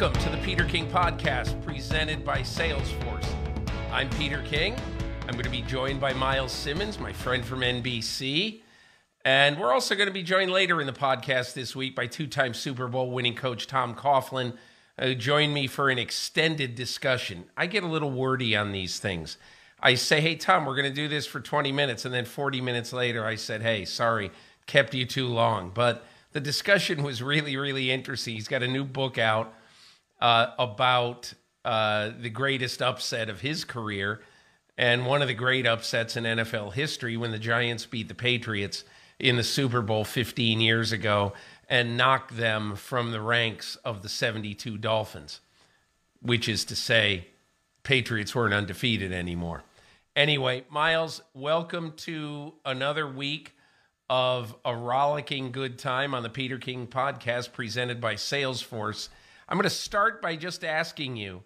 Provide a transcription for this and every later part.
Welcome to the Peter King Podcast presented by Salesforce. I'm Peter King. I'm going to be joined by Myles Simmons, my friend from NBC. And we're also going to be joined later in the podcast this week by two time Super Bowl winning coach Tom Coughlin, uh, who joined me for an extended discussion. I get a little wordy on these things. I say, hey, Tom, we're going to do this for 20 minutes. And then 40 minutes later, I said, hey, sorry, kept you too long. But the discussion was really, really interesting. He's got a new book out uh, about uh, the greatest upset of his career and one of the great upsets in NFL history when the Giants beat the Patriots in the Super Bowl 15 years ago and knocked them from the ranks of the 72 Dolphins, which is to say, Patriots weren't undefeated anymore. Anyway, Myles, welcome to another week of a rollicking good time on the Peter King podcast presented by Salesforce. I'm going to start by just asking you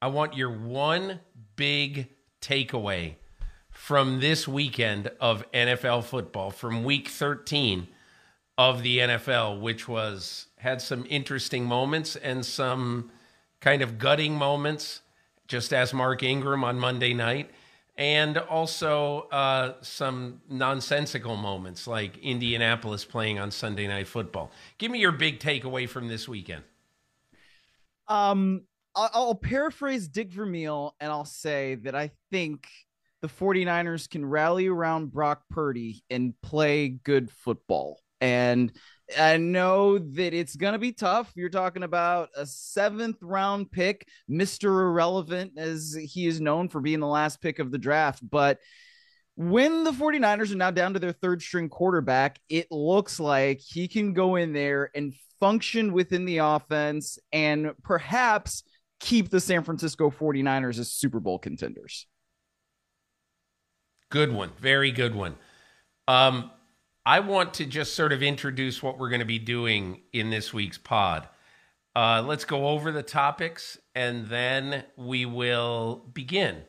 I want your one big takeaway from this weekend of NFL football, from week 13 of the NFL, which was had some interesting moments and some kind of gutting moments, just as Mark Ingram on Monday night and also uh, some nonsensical moments like Indianapolis playing on Sunday Night Football. Give me your big takeaway from this weekend. Um, I'll, I'll paraphrase Dick Vermeil and I'll say that I think the 49ers can rally around Brock Purdy and play good football. And I know that it's going to be tough. You're talking about a seventh round pick, Mr. Irrelevant, as he is known for being the last pick of the draft. But when the 49ers are now down to their third string quarterback, it looks like he can go in there and function within the offense and perhaps keep the San Francisco 49ers as Super Bowl contenders. Good one. Very good one. Um, I want to just sort of introduce what we're going to be doing in this week's pod. Uh, let's go over the topics and then we will begin.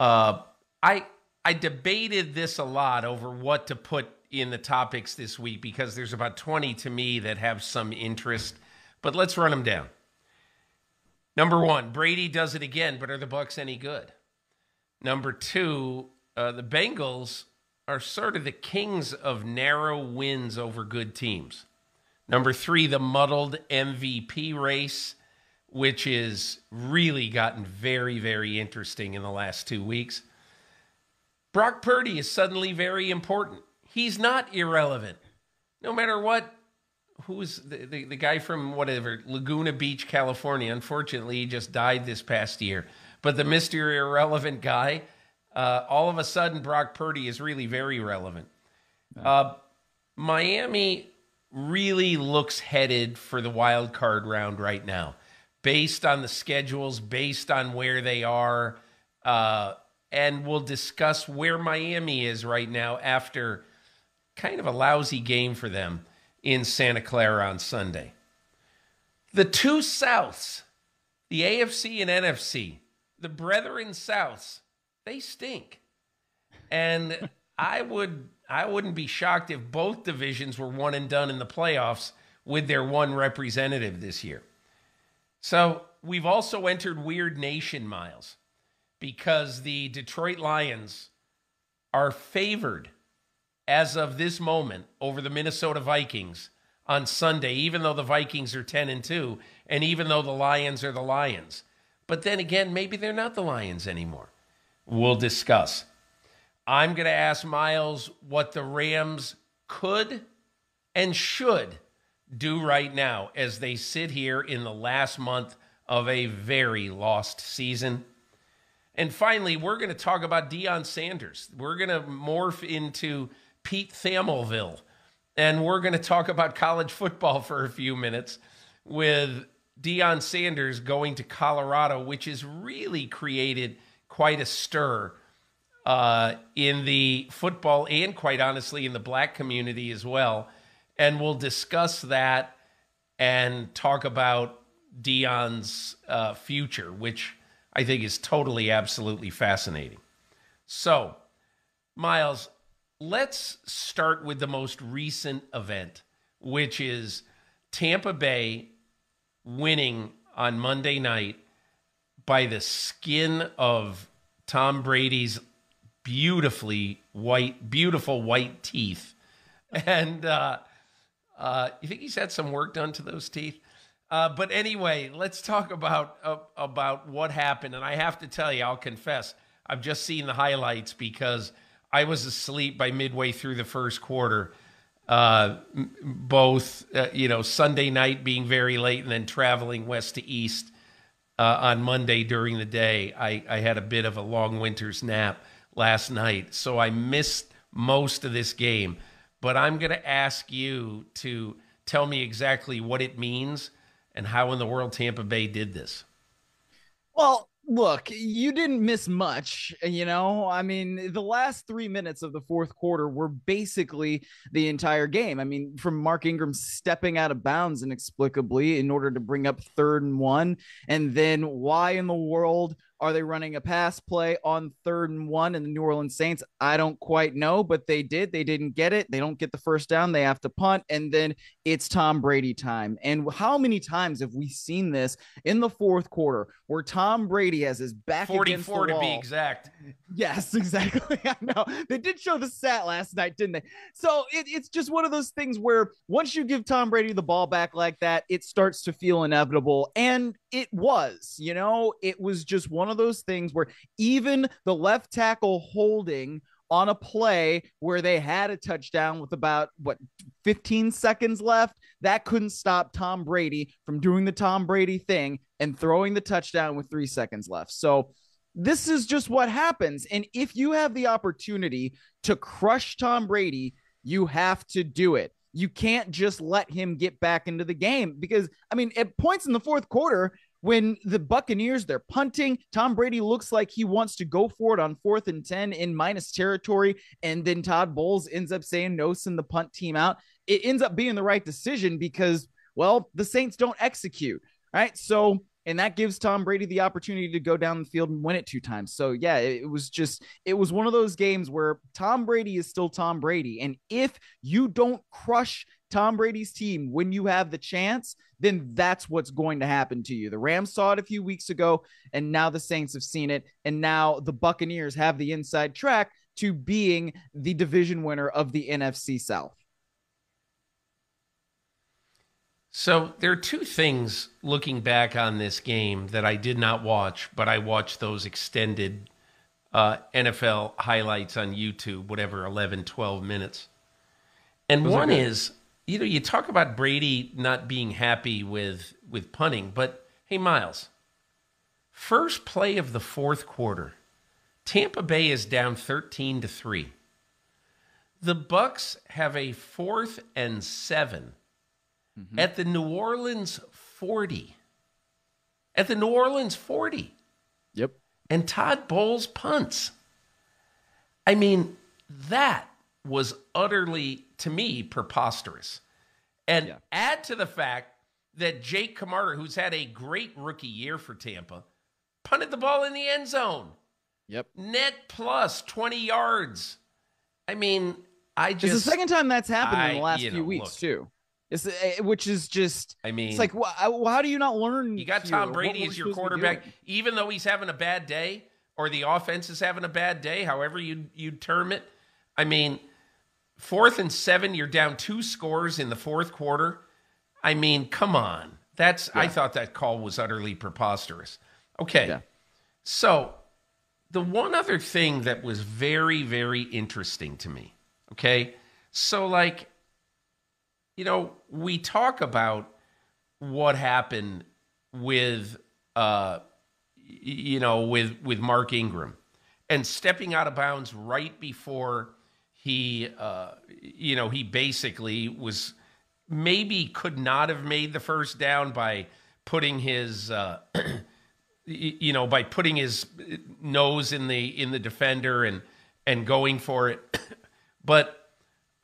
Uh, I I debated this a lot over what to put in the topics this week because there's about 20 to me that have some interest, but let's run them down. Number one, Brady does it again, but are the Bucks any good? Number two, uh, the Bengals are sort of the kings of narrow wins over good teams. Number three, the muddled MVP race, which is really gotten very, very interesting in the last two weeks. Brock Purdy is suddenly very important. He's not irrelevant. No matter what, who's the, the, the guy from whatever, Laguna Beach, California. Unfortunately, he just died this past year. But the Mr. Irrelevant guy, uh, all of a sudden Brock Purdy is really very relevant. Uh, Miami really looks headed for the wild card round right now, based on the schedules, based on where they are, uh, and we'll discuss where Miami is right now after kind of a lousy game for them in Santa Clara on Sunday. The two Souths, the AFC and NFC, the Brethren Souths they stink. And I would I wouldn't be shocked if both divisions were one and done in the playoffs with their one representative this year. So we've also entered weird nation Myles because the Detroit Lions are favored as of this moment over the Minnesota Vikings on Sunday, even though the Vikings are 10 and 2, and even though the Lions are the Lions. But then again, maybe they're not the Lions anymore we'll discuss. I'm going to ask Miles what the Rams could and should do right now as they sit here in the last month of a very lost season. And finally, we're going to talk about Deion Sanders. We're going to morph into Pete Thamelville, and we're going to talk about college football for a few minutes with Deion Sanders going to Colorado, which has really created quite a stir uh, in the football and, quite honestly, in the black community as well. And we'll discuss that and talk about Deion's uh, future, which I think is totally, absolutely fascinating. So, Myles, let's start with the most recent event, which is Tampa Bay winning on Monday night by the skin of Tom Brady's beautifully white, beautiful white teeth. And uh, uh, you think he's had some work done to those teeth? Uh, but anyway, let's talk about uh, about what happened. And I have to tell you, I'll confess, I've just seen the highlights because I was asleep by midway through the first quarter. Uh, both, uh, you know, Sunday night being very late and then traveling west to east uh, on Monday during the day. I, I had a bit of a long winter's nap last night, so I missed most of this game. But I'm going to ask you to tell me exactly what it means and how in the world Tampa Bay did this. Well, look, you didn't miss much. You know, I mean, the last three minutes of the fourth quarter were basically the entire game. I mean, from Mark Ingram stepping out of bounds inexplicably in order to bring up third and one. And then why in the world are they running a pass play on third and one in the New Orleans Saints? I don't quite know, but they did. They didn't get it. They don't get the first down. They have to punt. And then it's Tom Brady time. And how many times have we seen this in the fourth quarter where Tom Brady has his back 44 to be exact. Yes, exactly. I know. They did show the stat last night, didn't they? So it, it's just one of those things where once you give Tom Brady the ball back like that, it starts to feel inevitable. And it was, you know, it was just one of those things where even the left tackle holding on a play where they had a touchdown with about what 15 seconds left, that couldn't stop Tom Brady from doing the Tom Brady thing and throwing the touchdown with three seconds left. So, this is just what happens. And if you have the opportunity to crush Tom Brady, you have to do it. You can't just let him get back into the game because, I mean, at points in the fourth quarter, when the Buccaneers they're punting, Tom Brady looks like he wants to go for it on fourth and 10 in minus territory. And then Todd Bowles ends up saying no, send the punt team out. It ends up being the right decision because, well, the Saints don't execute. Right. So and that gives Tom Brady the opportunity to go down the field and win it two times. So yeah, it was just it was one of those games where Tom Brady is still Tom Brady, and if you don't crush Tom Brady's team when you have the chance, then that's what's going to happen to you. The Rams saw it a few weeks ago, and now the Saints have seen it, and now the Buccaneers have the inside track to being the division winner of the NFC South. So there are two things looking back on this game that I did not watch, but I watched those extended uh, NFL highlights on YouTube, whatever, 11, 12 minutes. And those one is, you know, you talk about Brady not being happy with with punting, but hey, Myles, first play of the fourth quarter, Tampa Bay is down 13 to 3. The Bucks have a fourth and seven mm-hmm. at the New Orleans 40. At the New Orleans 40. Yep. And Todd Bowles punts. I mean, that was utterly, to me, preposterous. And yeah. add to the fact that Jake Camarda, who's had a great rookie year for Tampa, punted the ball in the end zone. Yep. Net plus 20 yards. I mean, I just. It's the second time that's happened I, in the last few know, weeks, look, too. It's, eh, which is just, I mean, it's like, how do you not learn? You got here? Tom Brady as your quarterback, even though he's having a bad day or the offense is having a bad day, however you you term it. I mean, fourth and seven, you're down two scores in the fourth quarter. I mean, come on. That's yeah. I thought that call was utterly preposterous. Okay, yeah. so the one other thing that was very very interesting to me. Okay, so like you know, we talk about what happened with, uh, you know, with with Mark Ingram and stepping out of bounds right before he, uh, you know, he basically was maybe could not have made the first down by putting his, uh, you know, by putting his nose in the in the defender and and going for it, but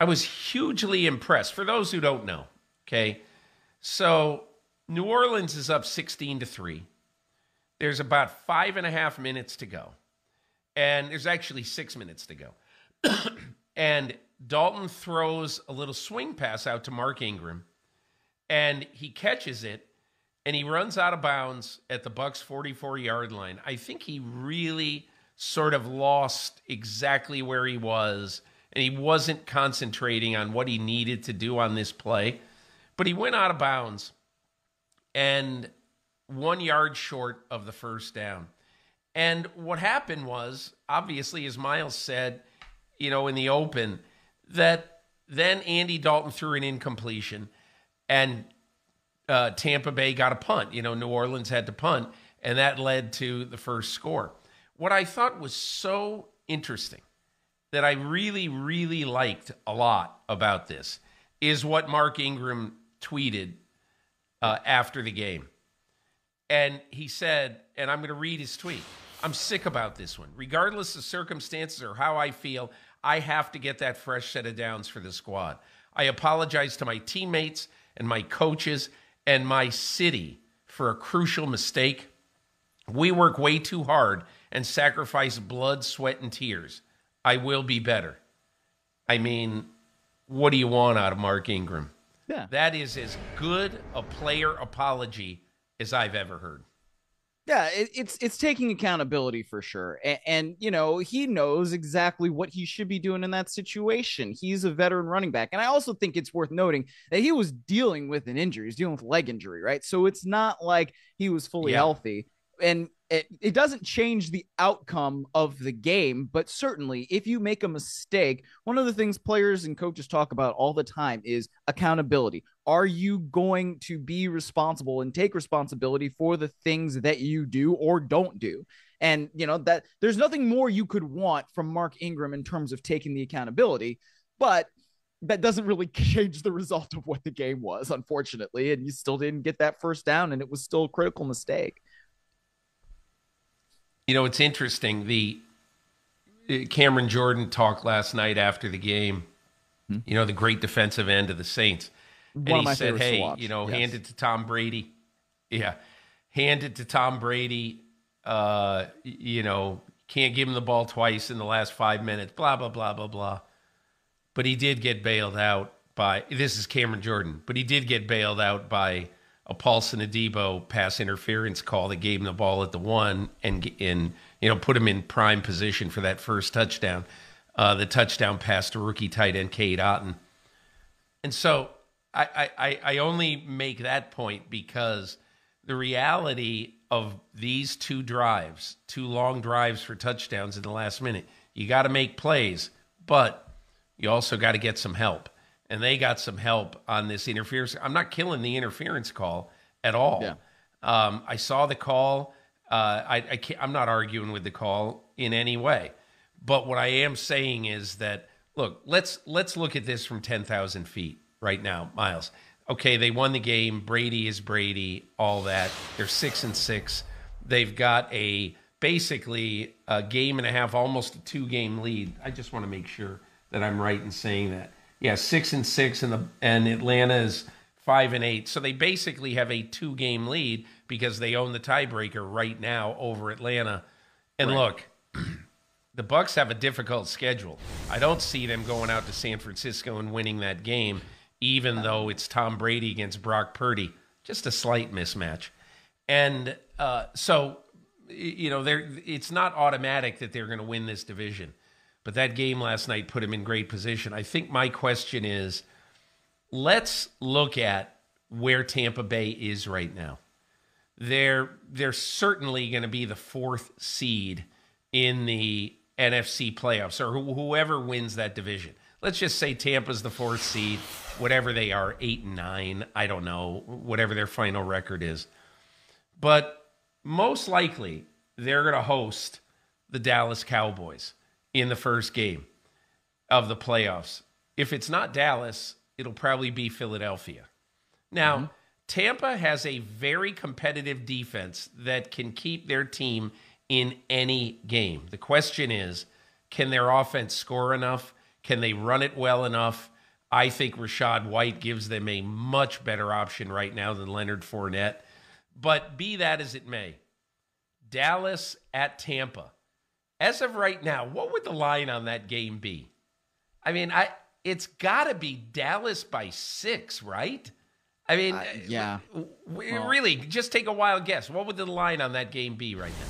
I was hugely impressed. For those who don't know, okay, so New Orleans is up 16 to 3. There's about five and a half minutes to go. And there's actually six minutes to go. and Dalton throws a little swing pass out to Mark Ingram, and he catches it. and he runs out of bounds at the Bucks 44 yard line. I think he really sort of lost exactly where he was, and he wasn't concentrating on what he needed to do on this play. But he went out of bounds and one yard short of the first down. And what happened was, obviously, as Myles said, you know, in the open, that then Andy Dalton threw an incompletion and uh, Tampa Bay got a punt. You know, New Orleans had to punt, and that led to the first score. What I thought was so interesting that I really, really liked a lot about this is what Mark Ingram tweeted uh, after the game. And he said, and I'm going to read his tweet I'm sick about this one. Regardless of circumstances or how I feel, I have to get that fresh set of downs for the squad. I apologize to my teammates and my coaches and my city for a crucial mistake. We work way too hard and sacrifice blood, sweat, and tears. I will be better. I mean, what do you want out of Mark Ingram? Yeah. That is as good a player apology as I've ever heard. Yeah, it, it's it's taking accountability for sure, and, and, you know he knows exactly what he should be doing in that situation. He's a veteran running back, and I also think it's worth noting that he was dealing with an injury. He's dealing with leg injury, right? So it's not like he was fully yeah. healthy and it, it doesn't change the outcome of the game, but certainly if you make a mistake, one of the things players and coaches talk about all the time is accountability. Are you going to be responsible and take responsibility for the things that you do or don't do? And you know that there's nothing more you could want from Mark Ingram in terms of taking the accountability, but that doesn't really change the result of what the game was, unfortunately. And you still didn't get that first down, and it was still a critical mistake. You know, it's interesting. The uh, Cameron Jordan talked last night after the game. Hmm? You know, the great defensive end of the Saints. One and he said, "Hey, you know, yes. hand it to Tom Brady. Yeah, hand it to Tom Brady. Uh, you know, can't give him the ball twice in the last five minutes. Blah blah blah blah blah. But he did get bailed out by this is Cameron Jordan. But he did get bailed out by a Paulson Adebo pass interference call that gave him the ball at the one and in you know put him in prime position for that first touchdown, uh, the touchdown pass to rookie tight end Cade Otton. And so I, I I only make that point because the reality of these two drives, two long drives for touchdowns in the last minute, you got to make plays, but you also got to get some help and they got some help on this interference. I'm not killing the interference call at all. Yeah. Um, I saw the call. Uh, I, I I'm not arguing with the call in any way, but what I am saying is that look, let's let's look at this from ten thousand feet right now, Myles. Okay, they won the game. Brady is Brady. All that. They're six and six. They've got a basically a game and a half, almost a two game lead. I just want to make sure that I'm right in saying that yeah, six and six, and the and Atlanta is five and eight. So they basically have a two game lead because they own the tiebreaker right now over Atlanta. And right. look, the Bucks have a difficult schedule. I don't see them going out to San Francisco and winning that game, even though it's Tom Brady against Brock Purdy. Just a slight mismatch. And uh, so, you know, it's not automatic that they're going to win this division. But that game last night put him in great position. I think my question is let's look at where Tampa Bay is right now. They're they're certainly going to be the fourth seed in the NFC playoffs or whoever wins that division. Let's just say Tampa's the fourth seed, whatever they are, 8 and 9, I don't know, whatever their final record is. But most likely they're going to host the Dallas Cowboys in the first game of the playoffs. If it's not Dallas, it'll probably be Philadelphia. Now, mm-hmm. Tampa has a very competitive defense that can keep their team in any game. The question is can their offense score enough? Can they run it well enough? I think Rachaad White gives them a much better option right now than Leonard Fournette. But be that as it may, Dallas at Tampa as of right now, what would the line on that game be? I mean, I it's got to be Dallas by six, right? I mean, Uh, yeah. w- w- Well- really, just take a wild guess. What would the line on that game be right now?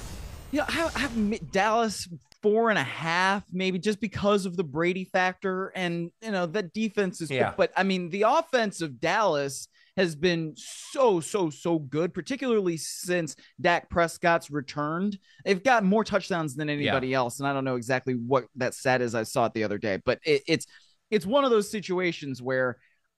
You know, have, have Dallas four and a half, maybe just because of the Brady factor, and you know that defense is. Yeah. But I mean, the offense of Dallas has been so so so good, particularly since Dak Prescott's returned. They've got more touchdowns than anybody else, and I don't know exactly what that stat is. I saw it the other day, but it, it's it's one of those situations where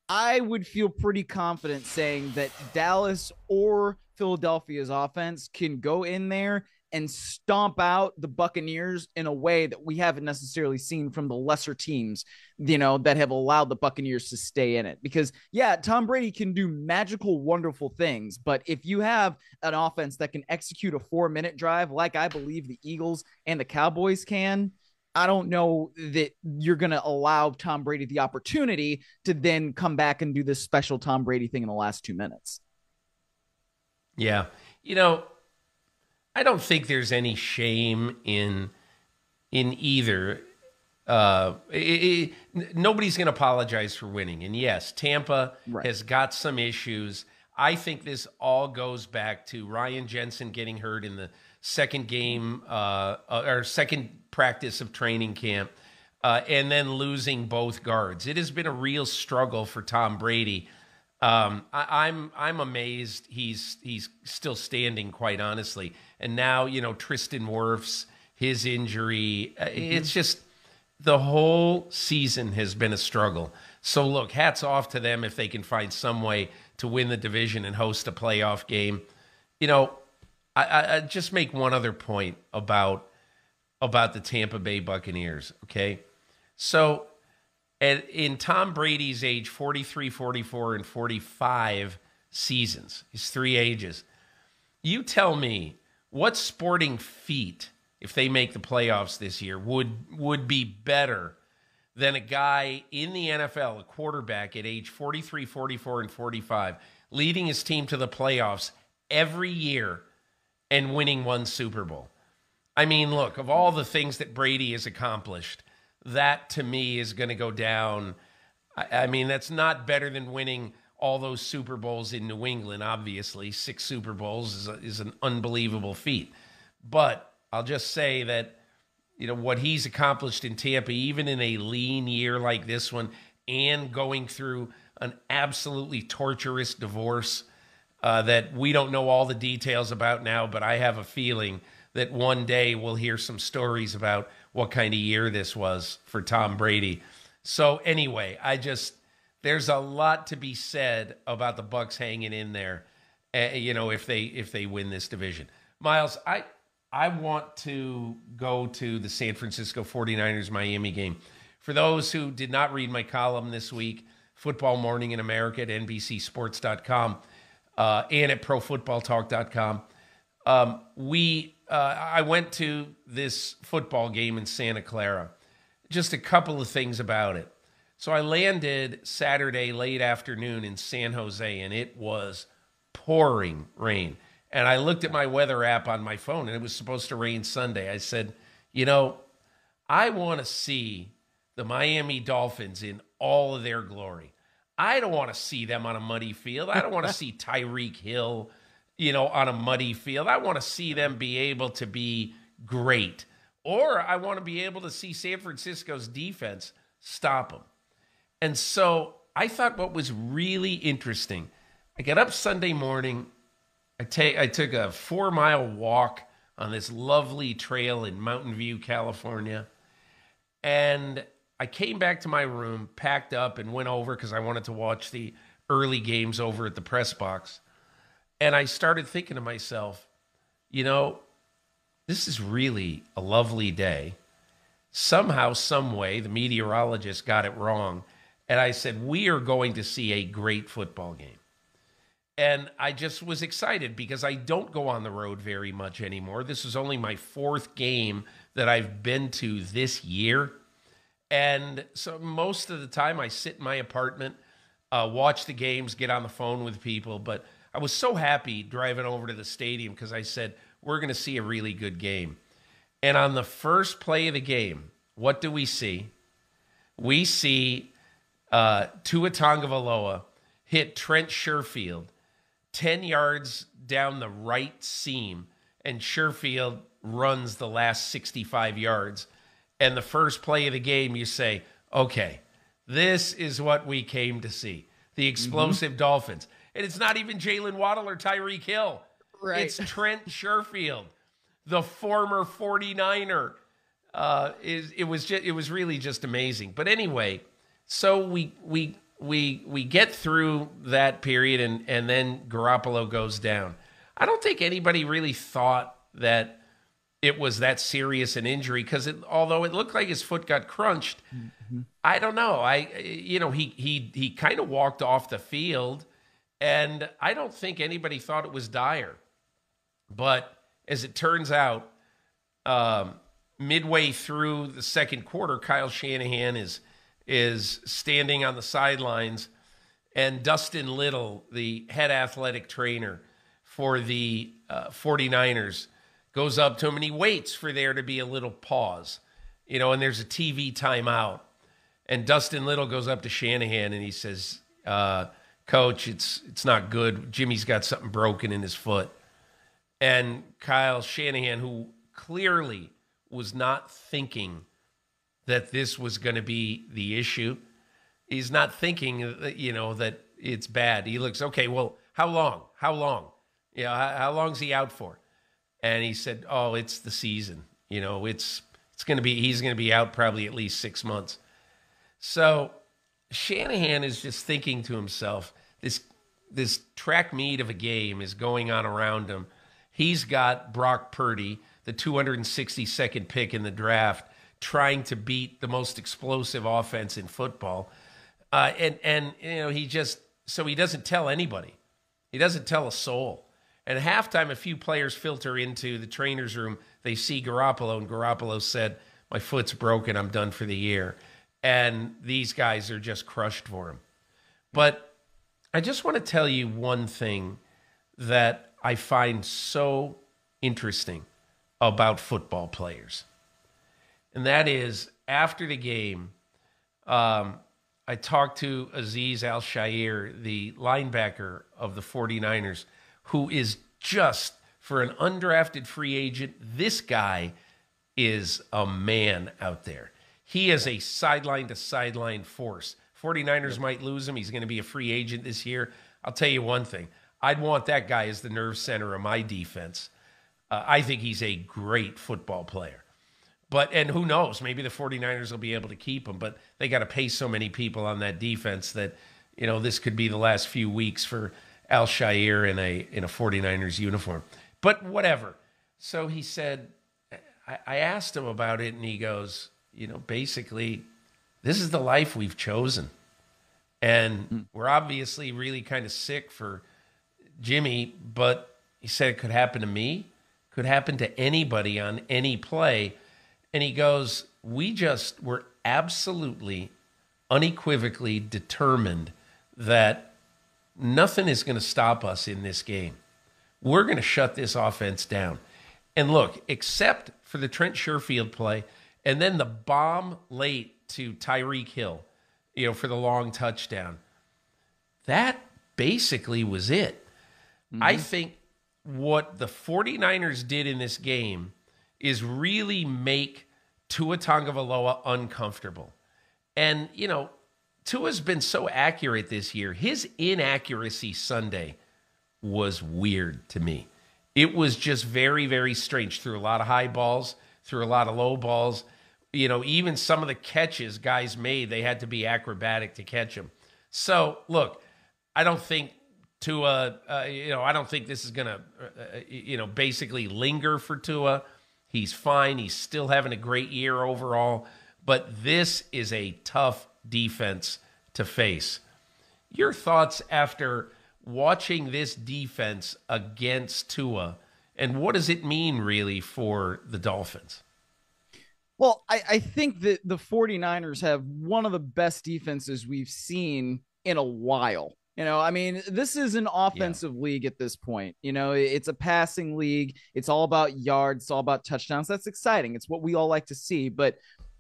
I would feel pretty confident saying that Dallas or Philadelphia's offense can go in there and stomp out the Buccaneers in a way that we haven't necessarily seen from the lesser teams, you know, that have allowed the Buccaneers to stay in it. Because, yeah, Tom Brady can do magical, wonderful things. But if you have an offense that can execute a four minute drive, like I believe the Eagles and the Cowboys can, I don't know that you're going to allow Tom Brady the opportunity to then come back and do this special Tom Brady thing in the last two minutes. Yeah. You know, I don't think there's any shame in in either. Uh, i i nobody's going to apologize for winning, and yes, Tampa Right. has got some issues. I think this all goes back to Ryan Jensen getting hurt in the second game uh, uh, or second practice of training camp, uh, and then losing both guards. It has been a real struggle for Tom Brady. Um, I, I'm I'm amazed he's he's still standing, quite honestly. And now you know Tristan Wirfs, his injury. uh, It's just the whole season has been a struggle. So look, hats off to them if they can find some way to win the division and host a playoff game. You know, I, I, I just make one other point about about the Tampa Bay Buccaneers. Okay, so at, in Tom Brady's age 43, 44, and 45 seasons, his three ages, you tell me what sporting feat, if they make the playoffs this year, would would be better than a guy in the NFL, a quarterback at age 43, 44, and 45, leading his team to the playoffs every year and winning one Super Bowl. I mean, look, of all the things that Brady has accomplished, that to me is going to go down. I, I mean, that's not better than winning all those Super Bowls in New England, obviously. Six Super Bowls is, a, is an unbelievable feat. But I'll just say that, you know, what he's accomplished in Tampa, even in a lean year like this one, and going through an absolutely torturous divorce uh, that we don't know all the details about now, but I have a feeling that one day we'll hear some stories about what kind of year this was for Tom Brady. So anyway, I just there's a lot to be said about the Bucks hanging in there. Uh, you know, if they if they win this division. Myles, I I want to go to the San Francisco 49ers Miami game. For those who did not read my column this week, Football Morning in America at NBCSports.com uh, and at ProFootballTalk.com, um, we uh, I went to this football game in Santa Clara. Just a couple of things about it. So I landed Saturday late afternoon in San Jose, and it was pouring rain. And I looked at my weather app on my phone, and it was supposed to rain Sunday. I said, you know, I want to see the Miami Dolphins in all of their glory. I don't want to see them on a muddy field. I don't want to see Tyreek Hill, you know, on a muddy field. I want to see them be able to be great. Or I want to be able to see San Francisco's defense stop them. And so I thought what was really interesting, I got up Sunday morning. I take I took a four mile walk on this lovely trail in Mountain View, California. And I came back to my room, packed up, and went over because I wanted to watch the early games over at the press box. And I started thinking to myself, you know, this is really a lovely day. Somehow, some way, the meteorologist got it wrong. And I said, we are going to see a great football game. And I just was excited because I don't go on the road very much anymore. This is only my fourth game that I've been to this year. And so most of the time I sit in my apartment, uh, watch the games, get on the phone with people. But I was so happy driving over to the stadium because I said, we're going to see a really good game. And on the first play of the game, what do we see? We see uh, Tua Tagovailoa hit Trent Sherfield 10 yards down the right seam, and Sherfield runs the last 65 yards. And the first play of the game, you say, okay, this is what we came to see the explosive mm-hmm. Dolphins. And it's not even Jaylen Waddle or Tyreek Hill. Right. It's Trent Sherfield, the former 49er. Uh, is it was just it was really just amazing. But anyway, so we we we we get through that period and and then Garoppolo goes down. I don't think anybody really thought that it was that serious an injury because although it looked like his foot got crunched, mm-hmm. I don't know. I you know he he he kind of walked off the field, and I don't think anybody thought it was dire. But as it turns out, um, midway through the second quarter, Kyle Shanahan is is standing on the sidelines, and Dustin Little, the head athletic trainer for the uh, 49ers, goes up to him and he waits for there to be a little pause, you know, and there's a TV timeout. And Dustin Little goes up to Shanahan and he says, uh, Coach, it's it's not good. Jimmy's got something broken in his foot. And Kyle Shanahan, who clearly was not thinking that this was going to be the issue. He's not thinking, you know, that it's bad. He looks, okay, well, how long? How long? You know, how, how long's he out for? And he said, oh, it's the season. You know, it's it's going to be he's going to be out probably at least six months. So Shanahan is just thinking to himself, this this track meet of a game is going on around him. He's got Brock Purdy, the 262nd pick in the draft, trying to beat the most explosive offense in football. Uh, and and you know he just so he doesn't tell anybody. He doesn't tell a soul. And halftime, a few players filter into the trainer's room. They see Garoppolo, and Garoppolo said, "My foot's broken. I'm done for the year." And these guys are just crushed for him. But I just want to tell you one thing that I find so interesting about football players and that is after the game, um, I talked to Aziz Al-Shaair, the linebacker of the 49ers, who is just for an undrafted free agent. This guy is a man out there. He is a sideline to sideline force. 49ers might lose him. He's going to be a free agent this year. I'll tell you one thing I'd want that guy as the nerve center of my defense. Uh, I think he's a great football player. But and who knows, maybe the 49ers will be able to keep him, but they got to pay so many people on that defense that you know, this could be the last few weeks for Al-Shaair in a in a 49ers uniform. But whatever. So he said I, I asked him about it and he goes, you know, basically this is the life we've chosen. And hmm. we're obviously really kind of sick for Jimmy, but he said it could happen to me, could happen to anybody on any play and he goes, We just were absolutely, unequivocally determined that nothing is going to stop us in this game. We're going to shut this offense down. And look, except for the Trent Sherfield play and then the bomb late to Tyreek Hill, you know, for the long touchdown, that basically was it. Mm-hmm. I think what the 49ers did in this game is really make Tua Tagovailoa uncomfortable. And, you know, Tua's been so accurate this year. His inaccuracy Sunday was weird to me. It was just very, very strange. Threw a lot of high balls, threw a lot of low balls. You know, even some of the catches guys made, they had to be acrobatic to catch them. So, look, I don't think Tua, uh, you know, I don't think this is going to, uh, uh, you know, basically linger for Tua. He's fine. He's still having a great year overall. But this is a tough defense to face. Your thoughts after watching this defense against Tua, and what does it mean really for the Dolphins? Well, I, I think that the 49ers have one of the best defenses we've seen in a while. You know, I mean, this is an offensive yeah. league at this point. You know, it's a passing league. It's all about yards, it's all about touchdowns. That's exciting. It's what we all like to see. But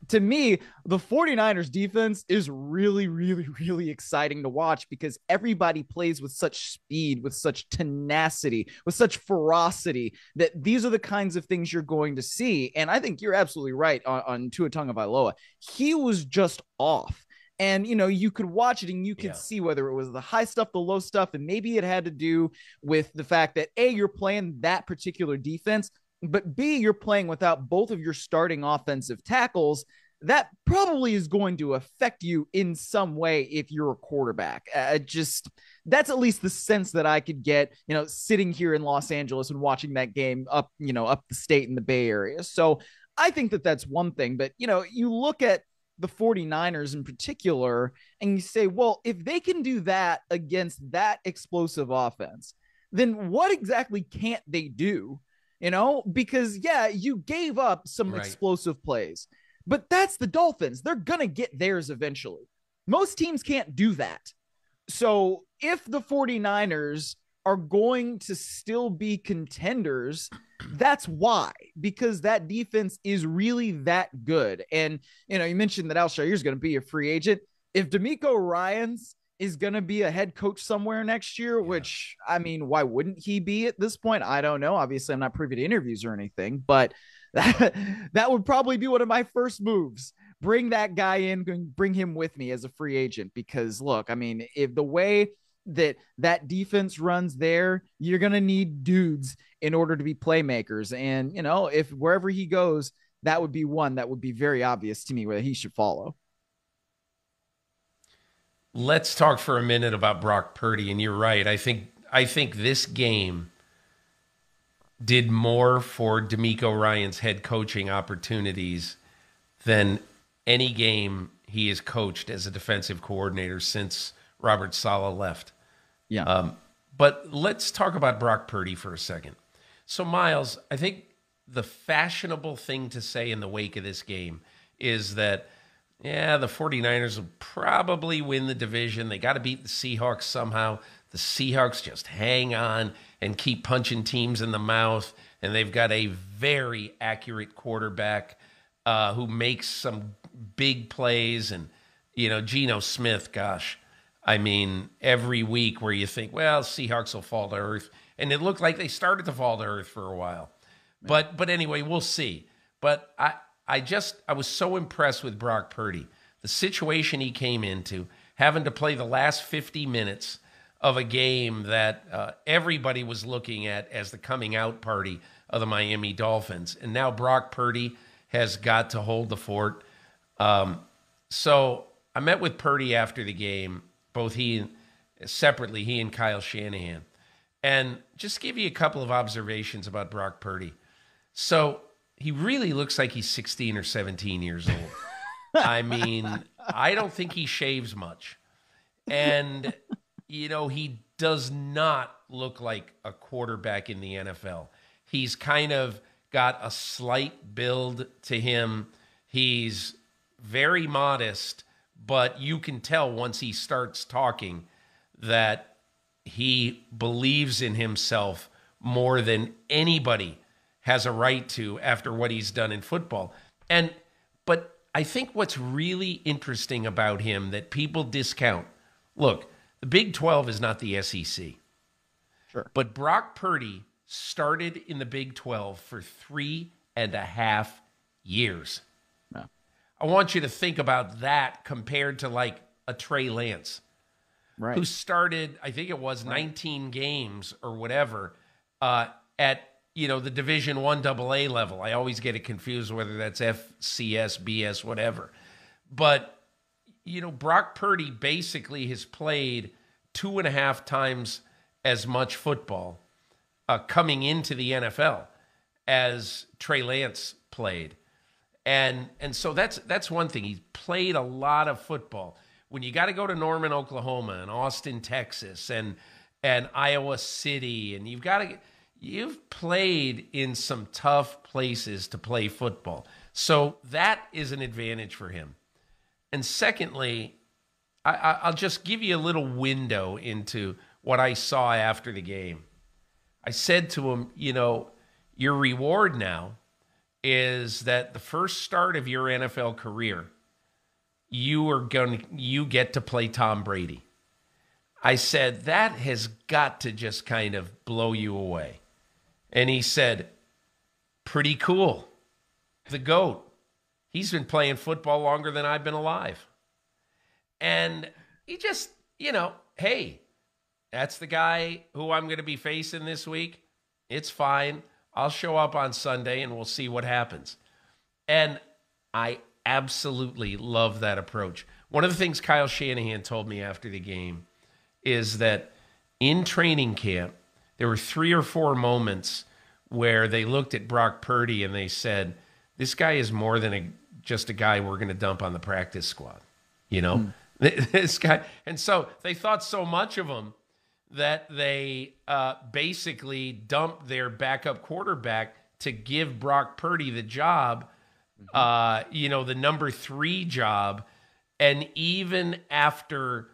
to me, the 49ers defense is really, really, really exciting to watch because everybody plays with such speed, with such tenacity, with such ferocity that these are the kinds of things you're going to see. And I think you're absolutely right on, on Tua Tagovailoa. He was just off. And you know, you could watch it and you could yeah. see whether it was the high stuff, the low stuff, and maybe it had to do with the fact that A, you're playing that particular defense, but B, you're playing without both of your starting offensive tackles. That probably is going to affect you in some way if you're a quarterback. Uh, just that's at least the sense that I could get, you know, sitting here in Los Angeles and watching that game up, you know, up the state in the Bay Area. So I think that that's one thing. But, you know, you look at the 49ers in particular and you say, well, if they can do that against that explosive offense, then what exactly can't they do? You know, because yeah, you gave up some right. explosive plays, but that's the Dolphins. They're going to get theirs eventually. Most teams can't do that. So if the 49ers are going to still be contenders, that's why, because that defense is really that good. And, you know, you mentioned that Al-Shaair is going to be a free agent. If DeMeco Ryans is going to be a head coach somewhere next year, yeah. which I mean, why wouldn't he be at this point? I don't know. Obviously, I'm not privy to interviews or anything, but that, that would probably be one of my first moves. Bring that guy in, bring him with me as a free agent because look, I mean, if the way that that defense runs there, you're going to need dudes in order to be playmakers. And, you know, if wherever he goes, that would be one that would be very obvious to me where he should follow. Let's talk for a minute about Brock Purdy. And you're right. I think I think this game did more for DeMeco Ryans' head coaching opportunities than any game he has coached as a defensive coordinator since Robert Saleh left. Yeah. Um, but let's talk about Brock Purdy for a second. So, Myles, I think the fashionable thing to say in the wake of this game is that yeah, the 49ers will probably win the division. They got to beat the Seahawks somehow. The Seahawks just hang on and keep punching teams in the mouth. And they've got a very accurate quarterback uh, who makes some big plays. And, you know, Geno Smith, gosh, I mean, every week where you think, well, Seahawks will fall to earth. And it looked like they started to fall to earth for a while. But but anyway, we'll see. But I, I just I was so impressed with Brock Purdy. The situation he came into, having to play the last 50 minutes of a game that uh, everybody was looking at as the coming out party of the Miami Dolphins, and now Brock Purdy has got to hold the fort. Um, so I met with Purdy after the game, both he and separately, he and Kyle Shanahan, and just give you a couple of observations about Brock Purdy. So he really looks like he's 16 or 17 years old. I mean, I don't think he shaves much. And, you know, he does not look like a quarterback in the NFL. He's kind of got a slight build to him. He's very modest, but you can tell once he starts talking that he believes in himself more than anybody has a right to after what he's done in football. And but I think what's really interesting about him that people discount. Look, the Big 12 is not the SEC. Sure. But Brock Purdy started in the Big 12 for three and a half years. Yeah. I want you to think about that compared to like a Trey Lance, right. who started, I think it was right. 19 games or whatever, uh, at you know the division one double a level. I always get it confused whether that's fcs bs whatever. But you know brock purdy basically has played two and a half times as much football uh, coming into the nfl as trey lance played. And and so that's that's one thing. He's played a lot of football. When you got to go to norman oklahoma and austin texas and and iowa city and you've got to you've played in some tough places to play football. So that is an advantage for him. And secondly, I, will just give you a little window into what I saw after the game. I said to him, you know, your reward now is that the first start of your NFL career, you are going you get to play Tom Brady. I said that has got to just kind of blow you away. And he said, "Pretty cool." The GOAT. He's been playing football longer than I've been alive. And he just, you know, hey, that's the guy who I'm going to be facing this week. It's fine. I'll show up on Sunday and we'll see what happens. And I absolutely love that approach. One of the things Kyle Shanahan told me after the game is that in training camp, there were three or four moments where they looked at Brock Purdy and they said, This guy is more than a, just a guy we're going to dump on the practice squad. You know, mm. this guy. And so they thought so much of him that they uh, basically dumped their backup quarterback to give Brock Purdy the job, mm-hmm. uh, you know, the number three job. And even after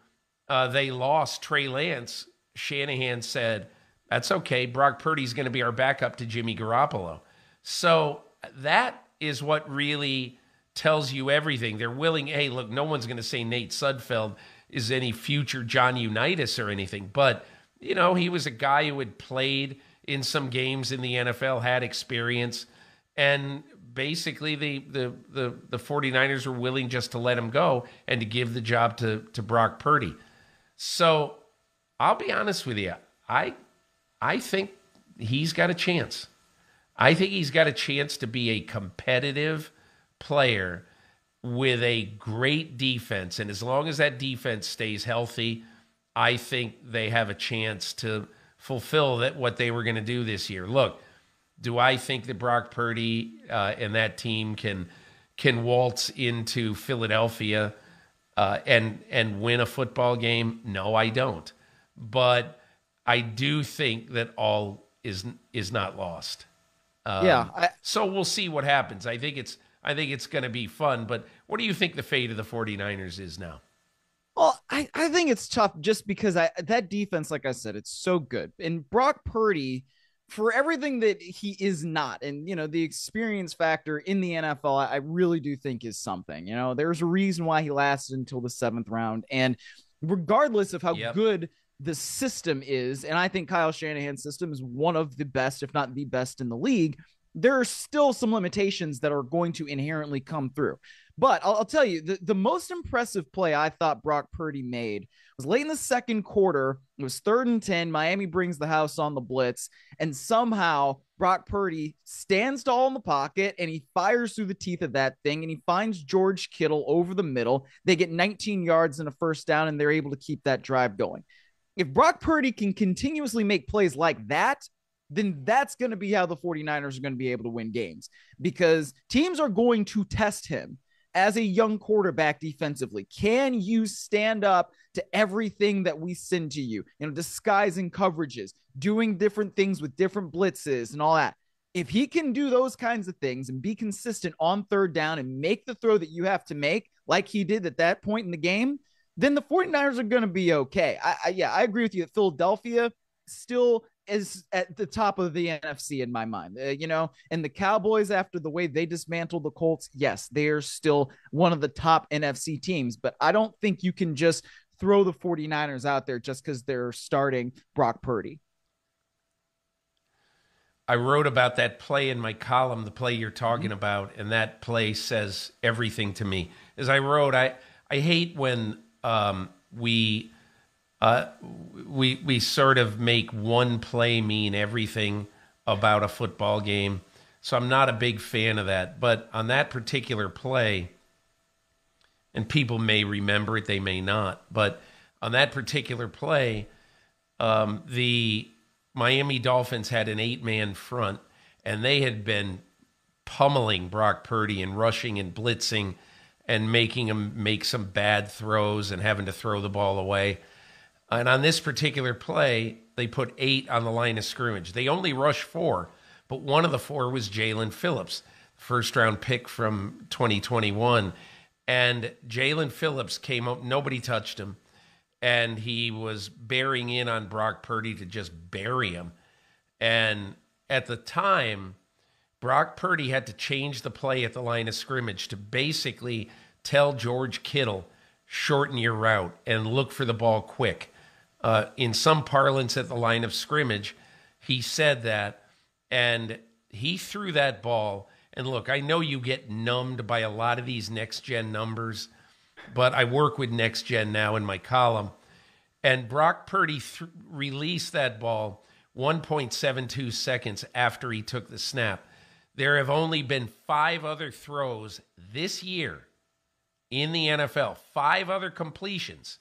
uh, they lost Trey Lance, Shanahan said, that's okay. Brock Purdy's going to be our backup to Jimmy Garoppolo. So that is what really tells you everything. They're willing, hey, look, no one's going to say Nate Sudfeld is any future John Unitas or anything. But, you know, he was a guy who had played in some games in the NFL, had experience, and basically the the the, the 49ers were willing just to let him go and to give the job to to Brock Purdy. So I'll be honest with you. I I think he's got a chance. I think he's got a chance to be a competitive player with a great defense. And as long as that defense stays healthy, I think they have a chance to fulfill that what they were going to do this year. Look, do I think that Brock Purdy uh, and that team can can waltz into Philadelphia uh, and and win a football game? No, I don't. But I do think that all is is not lost. Um, yeah. I, so we'll see what happens. I think it's I think it's going to be fun. But what do you think the fate of the 49ers is now? Well, I, I think it's tough just because I that defense, like I said, it's so good. And Brock Purdy, for everything that he is not, and you know, the experience factor in the NFL, I, I really do think is something. You know, there's a reason why he lasted until the seventh round. And regardless of how yep. good the system is, and I think Kyle Shanahan's system is one of the best, if not the best in the league there are still some limitations that are going to inherently come through. But I'll, I'll, tell you, the, the most impressive play I thought Brock Purdy made was late in the second quarter. It was third and 10. Miami brings the house on the blitz, and somehow Brock Purdy stands tall in the pocket and he fires through the teeth of that thing and he finds George Kittle over the middle. They get 19 yards and a first down, and they're able to keep that drive going. If Brock Purdy can continuously make plays like that, then that's going to be how the 49ers are going to be able to win games because teams are going to test him as a young quarterback defensively. Can you stand up to everything that we send to you? You know, disguising coverages, doing different things with different blitzes and all that. If he can do those kinds of things and be consistent on third down and make the throw that you have to make, like he did at that point in the game, then the 49ers are going to be okay. I, I, yeah, I agree with you Philadelphia still is at the top of the NFC in my mind. Uh, you know, and the Cowboys, after the way they dismantled the Colts, yes, they're still one of the top NFC teams, but I don't think you can just throw the 49ers out there just because they're starting Brock Purdy. I wrote about that play in my column, the play you're talking mm-hmm. about, and that play says everything to me. As I wrote, I I hate when um, we uh, we we sort of make one play mean everything about a football game. So I'm not a big fan of that. But on that particular play, and people may remember it, they may not. But on that particular play, um, the Miami Dolphins had an eight man front, and they had been pummeling Brock Purdy and rushing and blitzing and making him make some bad throws and having to throw the ball away. And on this particular play, they put eight on the line of scrimmage. They only rushed four, but one of the four was Jaelan Phillips, first round pick from 2021. And Jaelan Phillips came up, nobody touched him. And he was bearing in on Brock Purdy to just bury him. And at the time, Brock Purdy had to change the play at the line of scrimmage to basically tell George Kittle, shorten your route and look for the ball quick. Uh, in some parlance at the line of scrimmage, he said that, and he threw that ball. And look, I know you get numbed by a lot of these next gen numbers, but I work with next gen now in my column. And Brock Purdy th- released that ball 1.72 seconds after he took the snap. There have only been five other throws this year in the NFL, five other completions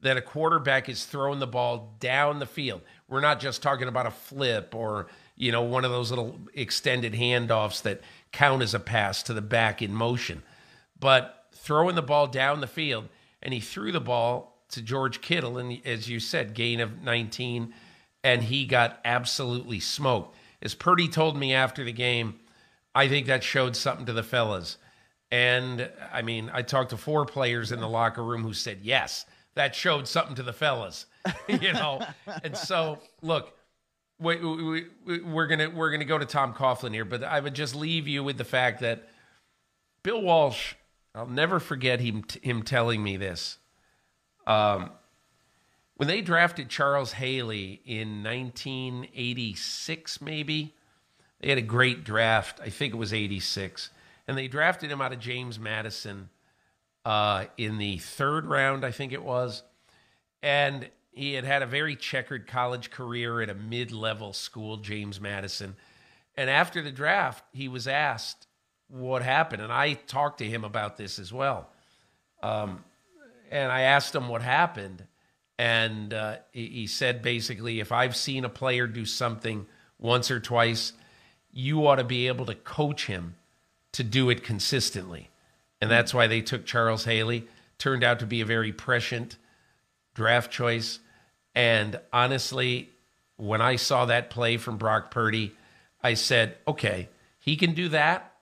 that a quarterback is throwing the ball down the field. We're not just talking about a flip or, you know, one of those little extended handoffs that count as a pass to the back in motion, but throwing the ball down the field. And he threw the ball to George Kittle, and as you said, gain of 19, and he got absolutely smoked. As Purdy told me after the game, I think that showed something to the fellas. And I mean, I talked to four players in the locker room who said, yes, that showed something to the fellas, you know? and so, look, we, we, we, we're gonna we're gonna go to Tom Coughlin here, but I would just leave you with the fact that Bill Walsh, I'll never forget him him telling me this. Um, when they drafted Charles Haley in 1986, maybe they had a great draft. I think it was 86, and they drafted him out of James Madison uh, in the third round, I think it was, and he had had a very checkered college career at a mid level school, James Madison. And after the draft, he was asked what happened. And I talked to him about this as well. Um, and I asked him what happened. And uh, he, said basically, if I've seen a player do something once or twice, you ought to be able to coach him to do it consistently. And that's why they took Charles Haley. Turned out to be a very prescient draft choice. And honestly, when I saw that play from Brock Purdy, I said, okay, he can do that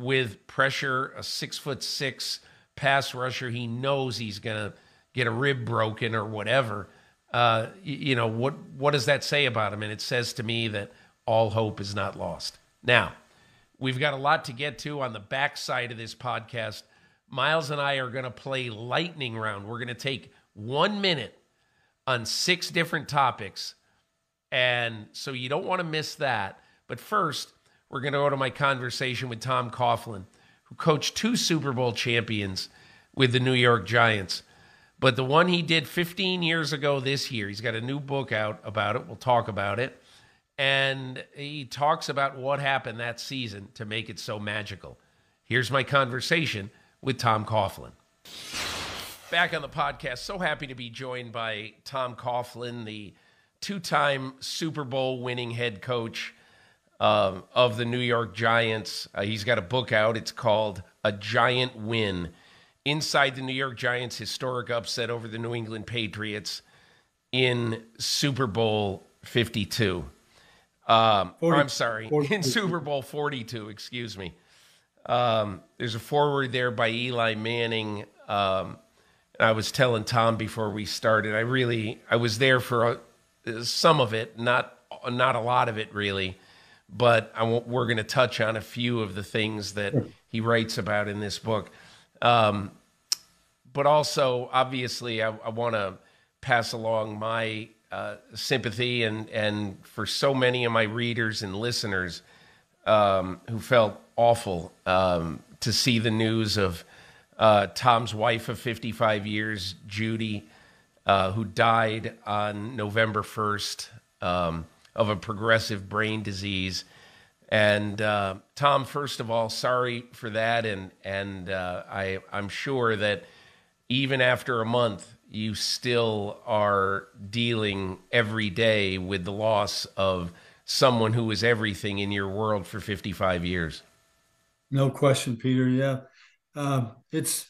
with pressure, a six foot six pass rusher. He knows he's going to get a rib broken or whatever. Uh, you know, what, what does that say about him? And it says to me that all hope is not lost. Now, we've got a lot to get to on the backside of this podcast. Myles and I are going to play lightning round. We're going to take one minute on six different topics. And so you don't want to miss that. But first, we're going to go to my conversation with Tom Coughlin, who coached two Super Bowl champions with the New York Giants. But the one he did 15 years ago this year, he's got a new book out about it. We'll talk about it. And he talks about what happened that season to make it so magical. Here's my conversation with Tom Coughlin back on the podcast. So happy to be joined by Tom Coughlin, the two time Super Bowl winning head coach um, of the New York Giants. Uh, he's got a book out. It's called A Giant Win Inside the New York Giants' Historic Upset over the New England Patriots in Super Bowl 52. Um, 40, I'm sorry, 40, in Super Bowl 42, excuse me. Um, there's a forward there by Eli Manning. Um, I was telling Tom before we started, I really I was there for a, some of it, not not a lot of it really, but I we're going to touch on a few of the things that he writes about in this book. Um, but also, obviously, I, I want to pass along my uh, sympathy and and for so many of my readers and listeners um, who felt awful um, to see the news of uh, Tom's wife of 55 years, Judy, uh, who died on November 1st um, of a progressive brain disease. And uh, Tom, first of all, sorry for that, and and uh, I I'm sure that even after a month, you still are dealing every day with the loss of someone who was everything in your world for 55 years. No question, Peter. Yeah, um, it's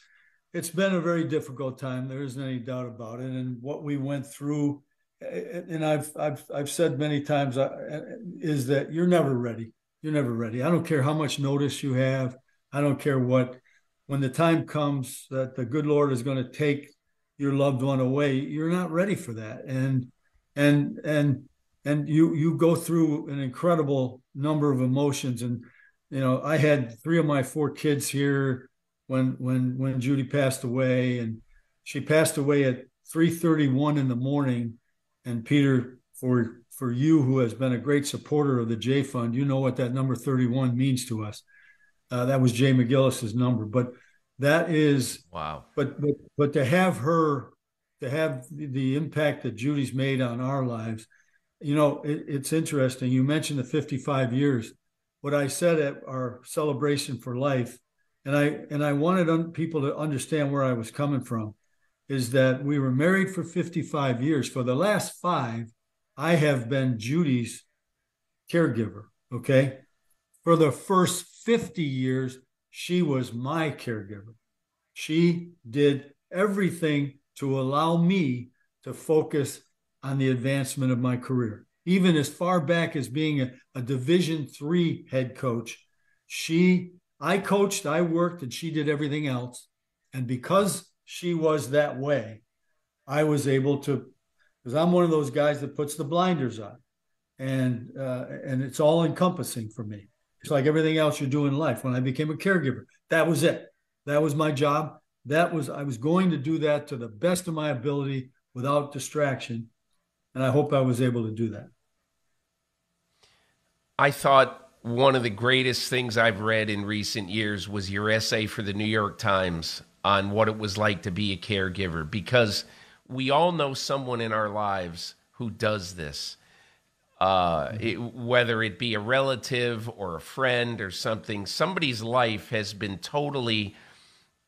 it's been a very difficult time. There isn't any doubt about it. And what we went through, and I've I've I've said many times, uh, is that you're never ready. You're never ready. I don't care how much notice you have. I don't care what. When the time comes that the good Lord is going to take your loved one away, you're not ready for that. And and and and you you go through an incredible number of emotions. And you know, I had three of my four kids here when when when Judy passed away, and she passed away at 3:31 in the morning. And Peter, for for you who has been a great supporter of the Jay Fund, you know what that number 31 means to us. Uh, that was Jay McGillis's number, but that is wow. But but but to have her, to have the, the impact that Judy's made on our lives, you know, it, it's interesting. You mentioned the 55 years. What I said at our celebration for life, and I and I wanted people to understand where I was coming from, is that we were married for 55 years. For the last five, I have been Judy's caregiver. Okay. For the first 50 years, she was my caregiver. She did everything to allow me to focus on the advancement of my career. Even as far back as being a, a division three head coach, she I coached, I worked, and she did everything else. And because she was that way, I was able to because I'm one of those guys that puts the blinders on, and uh, and it's all encompassing for me. It's like everything else you do in life. When I became a caregiver, that was it. That was my job. That was I was going to do that to the best of my ability without distraction, and I hope I was able to do that. I thought one of the greatest things I've read in recent years was your essay for the New York Times on what it was like to be a caregiver because we all know someone in our lives who does this. Uh, it, whether it be a relative or a friend or something, somebody's life has been totally,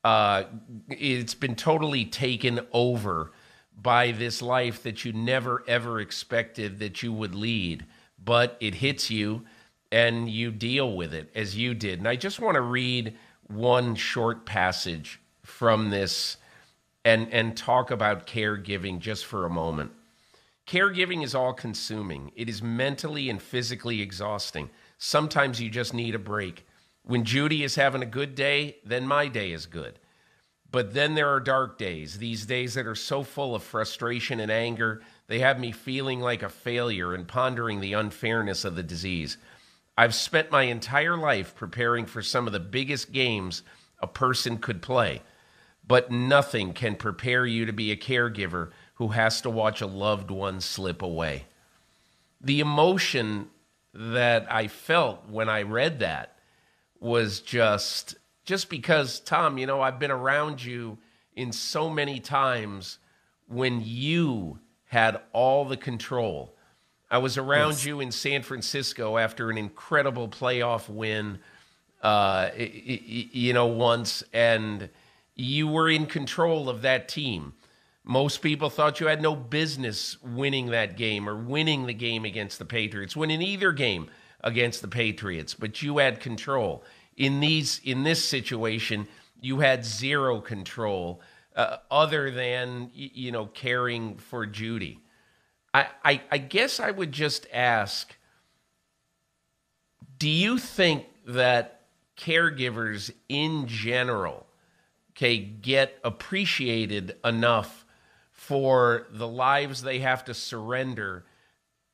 uh, it's been totally taken over by this life that you never ever expected that you would lead, but it hits you and you deal with it as you did. And I just want to read one short passage from this and and talk about caregiving just for a moment. Caregiving is all consuming. It is mentally and physically exhausting. Sometimes you just need a break. When Judy is having a good day, then my day is good. But then there are dark days, these days that are so full of frustration and anger, they have me feeling like a failure and pondering the unfairness of the disease. I've spent my entire life preparing for some of the biggest games a person could play but nothing can prepare you to be a caregiver who has to watch a loved one slip away. The emotion that I felt when I read that was just just because Tom, you know, I've been around you in so many times when you had all the control. I was around yes. you in San Francisco after an incredible playoff win, uh, you know, once, and you were in control of that team. Most people thought you had no business winning that game or winning the game against the Patriots, winning either game against the Patriots, but you had control. In these in this situation, you had zero control uh, other than you know caring for Judy. I, I I guess I would just ask do you think that caregivers in general okay, get appreciated enough for the lives they have to surrender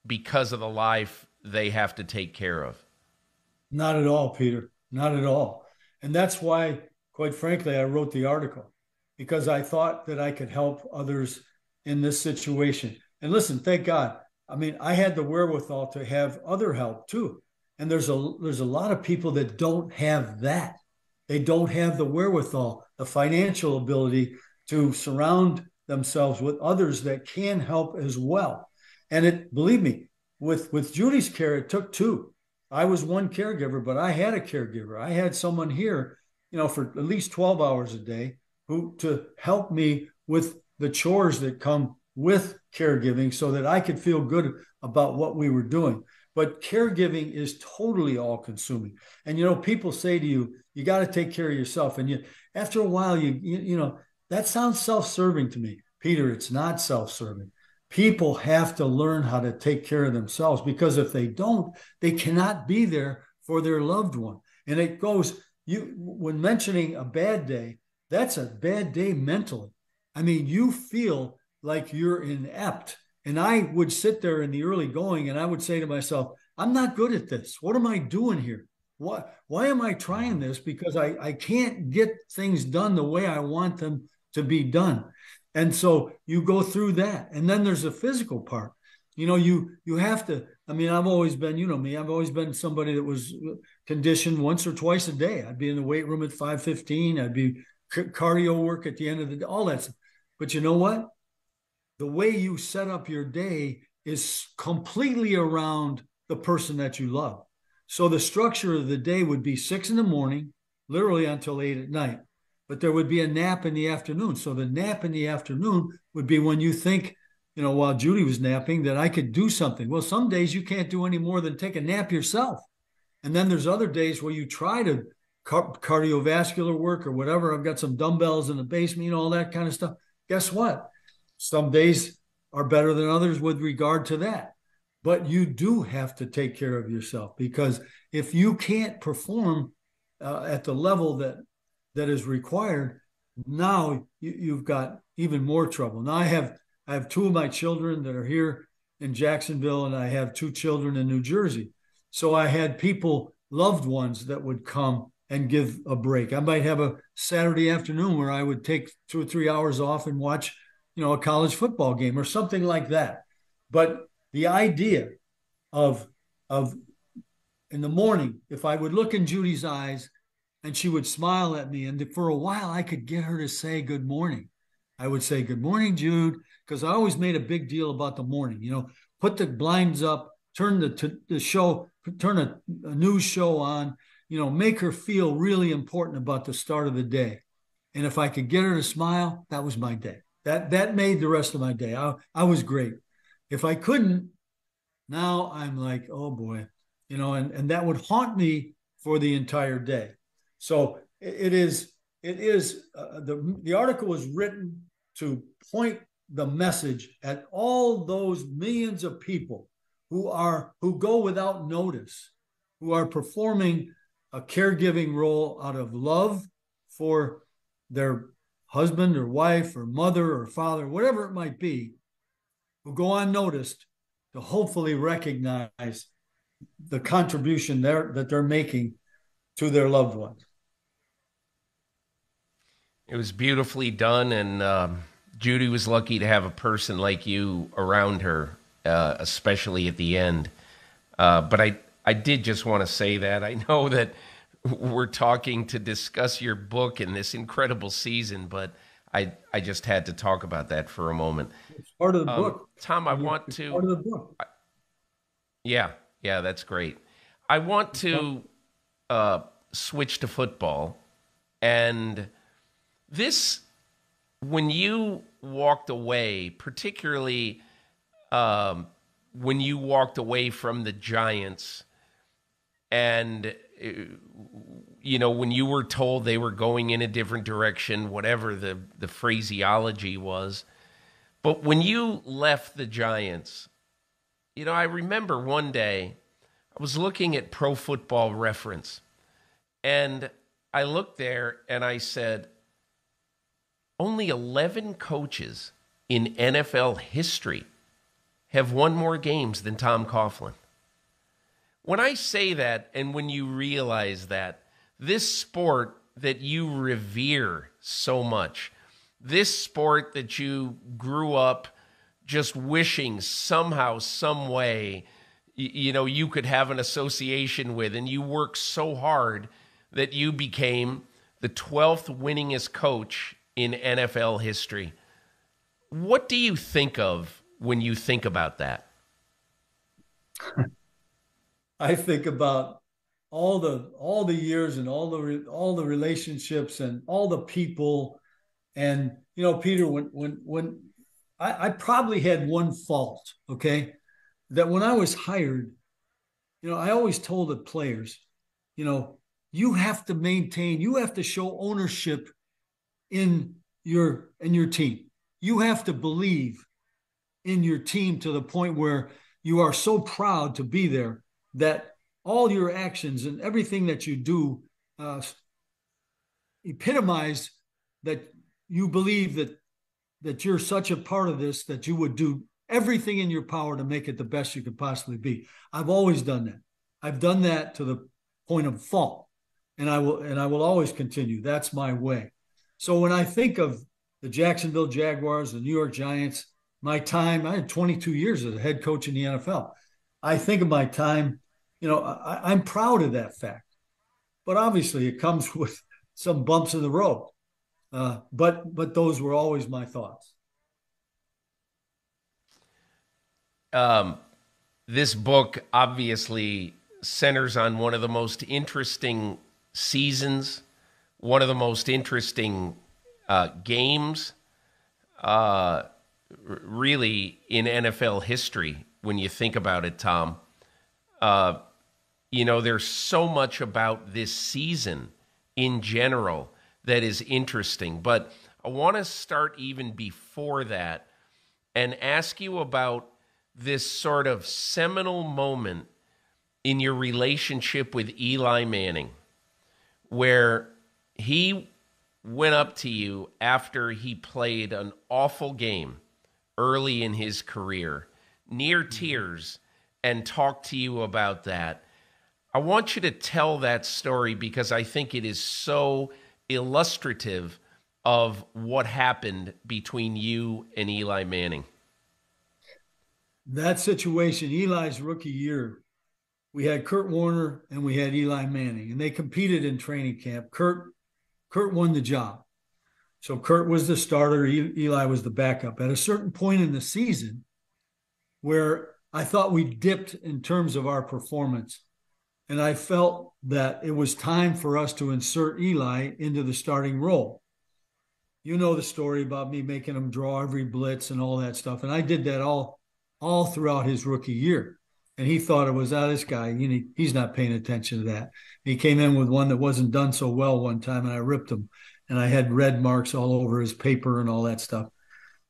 because of the life they have to take care of? Not at all, Peter. Not at all. And that's why, quite frankly, I wrote the article because I thought that I could help others in this situation. And listen, thank God. I mean, I had the wherewithal to have other help too. And there's a there's a lot of people that don't have that. They don't have the wherewithal, the financial ability to surround themselves with others that can help as well. And it, believe me, with with Judy's care, it took two. I was one caregiver, but I had a caregiver. I had someone here, you know, for at least 12 hours a day who to help me with the chores that come with caregiving so that I could feel good about what we were doing. But caregiving is totally all consuming. And you know, people say to you, you got to take care of yourself. And you, after a while, you, you, you know, that sounds self-serving to me. Peter, it's not self-serving. People have to learn how to take care of themselves because if they don't, they cannot be there for their loved one. And it goes, you when mentioning a bad day, that's a bad day mentally. I mean, you feel like you're inept. And I would sit there in the early going and I would say to myself, I'm not good at this. What am I doing here? Why, why am I trying this? Because I, I can't get things done the way I want them to be done. And so you go through that. And then there's a physical part. You know, you you have to, I mean, I've always been, you know me, I've always been somebody that was conditioned once or twice a day. I'd be in the weight room at 515. I'd be cardio work at the end of the day, all that stuff. But you know what? The way you set up your day is completely around the person that you love. So the structure of the day would be six in the morning, literally until eight at night. But there would be a nap in the afternoon. So the nap in the afternoon would be when you think, you know, while Judy was napping, that I could do something. Well, some days you can't do any more than take a nap yourself. And then there's other days where you try to car- cardiovascular work or whatever. I've got some dumbbells in the basement, you know, all that kind of stuff. Guess what? Some days are better than others with regard to that. But you do have to take care of yourself because if you can't perform uh, at the level that that is required now you, have got even more trouble. Now i have i have two of my children that are here in jacksonville and i have two children in new jersey. So i had people loved ones that would come and give a break. I might have a saturday afternoon where i would take two or three hours off and watch you know a college football game or something like that. But the idea of of in the morning if i would look in judy's eyes and she would smile at me and for a while i could get her to say good morning. I would say good morning jude because i always made a big deal about the morning you know put the blinds up turn the, the show turn a, a news show on you know make her feel really important about the start of the day. And if i could get her to smile that was my day that that made the rest of my day i, I was great if I couldn't, now I'm like, oh boy, you know, and, and that would haunt me for the entire day. So it is, it is, uh, the, the article was written to point the message at all those millions of people who are, who go without notice, who are performing a caregiving role out of love for their husband or wife or mother or father, whatever it might be, who go unnoticed to hopefully recognize the contribution they're, that they're making to their loved ones. It was beautifully done, and um, Judy was lucky to have a person like you around her, uh, especially at the end. Uh, but I, I did just want to say that I know that we're talking to discuss your book in this incredible season, but I I just had to talk about that for a moment. It's part of the um, book, Tom. I want to part of the book. I, yeah, yeah, that's great. I want to uh, switch to football, and this when you walked away, particularly um, when you walked away from the Giants, and Uh, you know, when you were told they were going in a different direction, whatever the, the phraseology was. But when you left the Giants, you know, I remember one day I was looking at pro football reference and I looked there and I said, only 11 coaches in NFL history have won more games than Tom Coughlin. When I say that, and when you realize that, this sport that you revere so much, this sport that you grew up just wishing somehow, some way, you know, you could have an association with, and you worked so hard that you became the 12th winningest coach in NFL history. What do you think of when you think about that? I think about all the all the years and all the all the relationships and all the people. And you know peter when when when I, I, probably had one fault okay that when i was hired you know i always told the players you know you have to maintain you have to show ownership in your in your team. You have to believe in your team to the point where you are so proud to be there that all your actions and everything that you do uh, epitomize that you believe that that you're such a part of this that you would do everything in your power to make it the best you could possibly be. I've always done that. I've done that to the point of fault, and I will and I will always continue. That's my way. So when I think of the Jacksonville Jaguars, the New York Giants, my time, I had 22 years as a head coach in the NFL. I think of my time, you know, I, I'm proud of that fact. But obviously, it comes with some bumps in the road. Uh, but but those were always my thoughts. Um, this book obviously centers on one of the most interesting seasons, one of the most interesting uh, games, uh, really in NFL history when you think about it, Tom. Uh, you know, there's so much about this season in general that is interesting, but I want to start even before that and ask you about this sort of seminal moment in your relationship with Eli Manning, where he went up to you after he played an awful game early in his career, near mm-hmm. tears, and talked to you about that. I want you to tell that story because I think it is so illustrative of what happened between you and Eli Manning that situation, Eli's rookie year, we had Kurt Warner and we had Eli Manning, and they competed in training camp. Kurt, Kurt won the job. So Kurt was the starter, Eli was the backup. At a certain point in the season, where I thought we dipped in terms of our performance, and I felt that it was time for us to insert Eli into the starting role. You know the story about me making him draw every blitz and all that stuff, and I did that all all throughout his rookie year. And he thought it was, oh, this guy, you know, he's not paying attention to that. He came in with one that wasn't done so well one time, and I ripped him. And I had red marks all over his paper and all that stuff.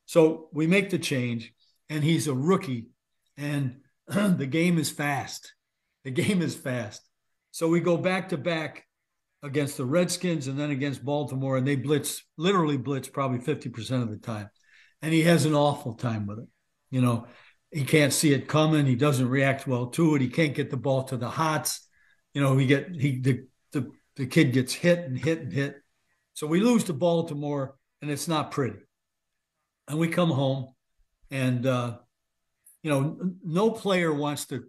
So we make the change, and he's a rookie, and the game is fast. The game is fast. So we go back to back against the Redskins and then against Baltimore, and they blitz, literally blitz probably 50% of the time. And he has an awful time with it. You know, he can't see it coming. He doesn't react well to it. He can't get the ball to the hots. You know, we get he the the, the kid gets hit and hit and hit. So we lose to Baltimore, and it's not pretty. And we come home, and uh, you know, no player wants to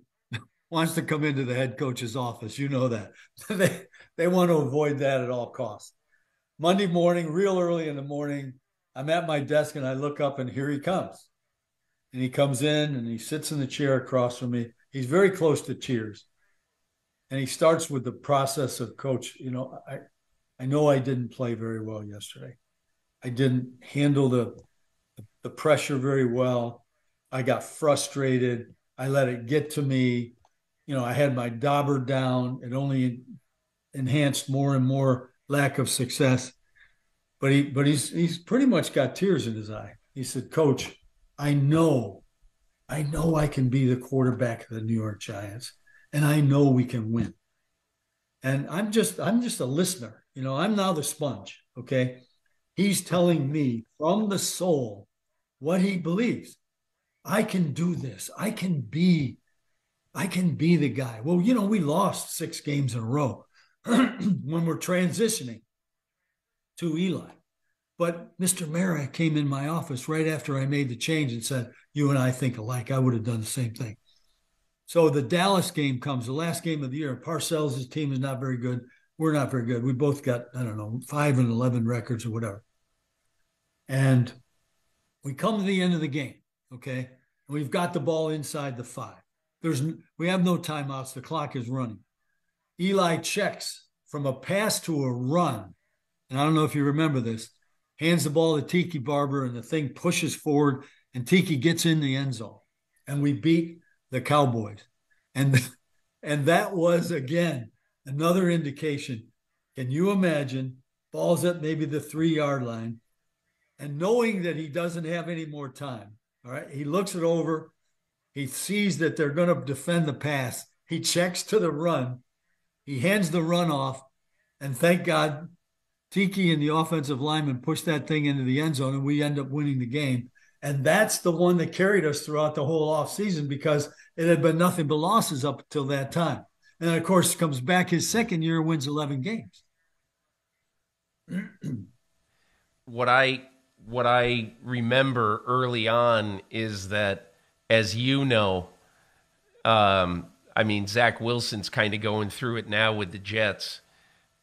wants to come into the head coach's office. You know that they they want to avoid that at all costs. Monday morning, real early in the morning, I'm at my desk and I look up and here he comes and he comes in and he sits in the chair across from me. He's very close to tears. And he starts with the process of coach, you know, I I know I didn't play very well yesterday. I didn't handle the the pressure very well. I got frustrated. I let it get to me. You know, I had my dauber down. It only enhanced more and more lack of success. But he but he's he's pretty much got tears in his eye. He said, Coach, I know, I know I can be the quarterback of the New York Giants, and I know we can win. And I'm just, I'm just a listener. You know, I'm now the sponge. Okay. He's telling me from the soul what he believes. I can do this. I can be, I can be the guy. Well, you know, we lost six games in a row when we're transitioning to Eli. But Mr. Mara came in my office right after I made the change and said, You and I think alike. I would have done the same thing. So the Dallas game comes, the last game of the year. Parcells' team is not very good. We're not very good. We both got, I don't know, five and 11 records or whatever. And we come to the end of the game, okay? We've got the ball inside the five. There's we have no timeouts. The clock is running. Eli checks from a pass to a run. And I don't know if you remember this hands the ball to Tiki Barber, and the thing pushes forward, and Tiki gets in the end zone, and we beat the Cowboys, and and that was again another indication. Can you imagine balls at maybe the three yard line, and knowing that he doesn't have any more time? All right, he looks it over, he sees that they're going to defend the pass. He checks to the run, he hands the run off, and thank God Tiki and the offensive lineman push that thing into the end zone, and we end up winning the game. And that's the one that carried us throughout the whole offseason because it had been nothing but losses up until that time. And of course, comes back his second year, wins 11 games. what I what I remember early on is that, as you know, um, I mean Zach Wilson's kind of going through it now with the Jets.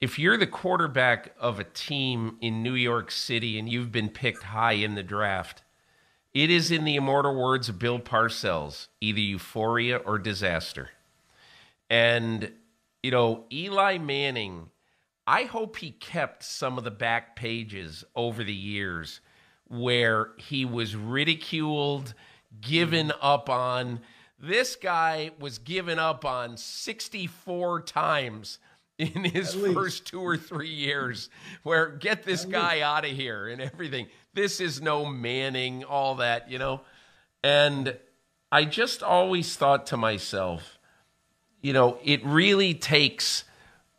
If you're the quarterback of a team in New York City and you've been picked high in the draft, it is in the immortal words of Bill Parcells, either euphoria or disaster. And you know, Eli Manning I hope he kept some of the back pages over the years where he was ridiculed, given mm. up on. This guy was given up on 64 times in his first two or three years, where get this At guy least. out of here and everything. This is no Manning, all that, you know? And I just always thought to myself, you know, it really takes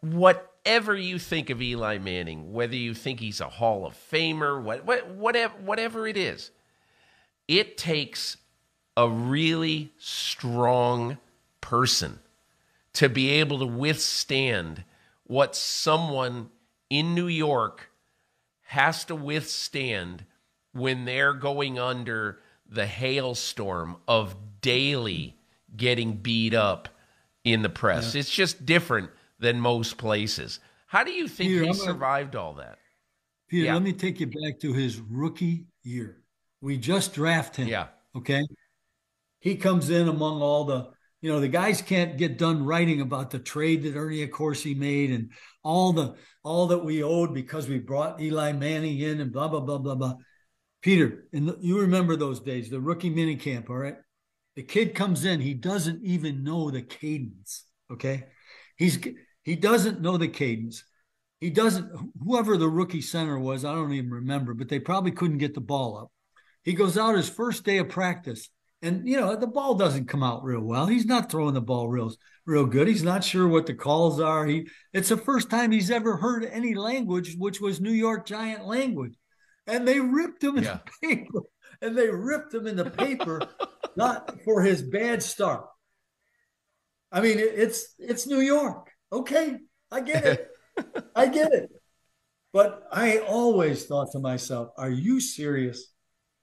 whatever you think of Eli Manning, whether you think he's a Hall of Famer, what, what, whatever, whatever it is, it takes a really strong person to be able to withstand what someone in New York has to withstand when they're going under the hailstorm of daily getting beat up in the press. Yeah. It's just different than most places. How do you think Peter, he I'm survived all that? Peter, yeah. let me take you back to his rookie year. We just draft him. Yeah. Okay. He comes in among all the, you know, the guys can't get done writing about the trade that Ernie Accorsi made and all the all that we owed because we brought Eli Manning in and blah blah blah blah blah. Peter, and you remember those days, the rookie mini camp, all right? The kid comes in, he doesn't even know the cadence. Okay. He's he doesn't know the cadence. He doesn't, whoever the rookie center was, I don't even remember, but they probably couldn't get the ball up. He goes out his first day of practice, and you know, the ball doesn't come out real well. He's not throwing the ball real, real good. He's not sure what the calls are. He it's the first time he's ever heard any language, which was New York Giant language. And they ripped him in yeah. the paper. And they ripped him in the paper, not for his bad start. I mean, it's it's New York. Okay, I get it. I get it. But I always thought to myself, are you serious?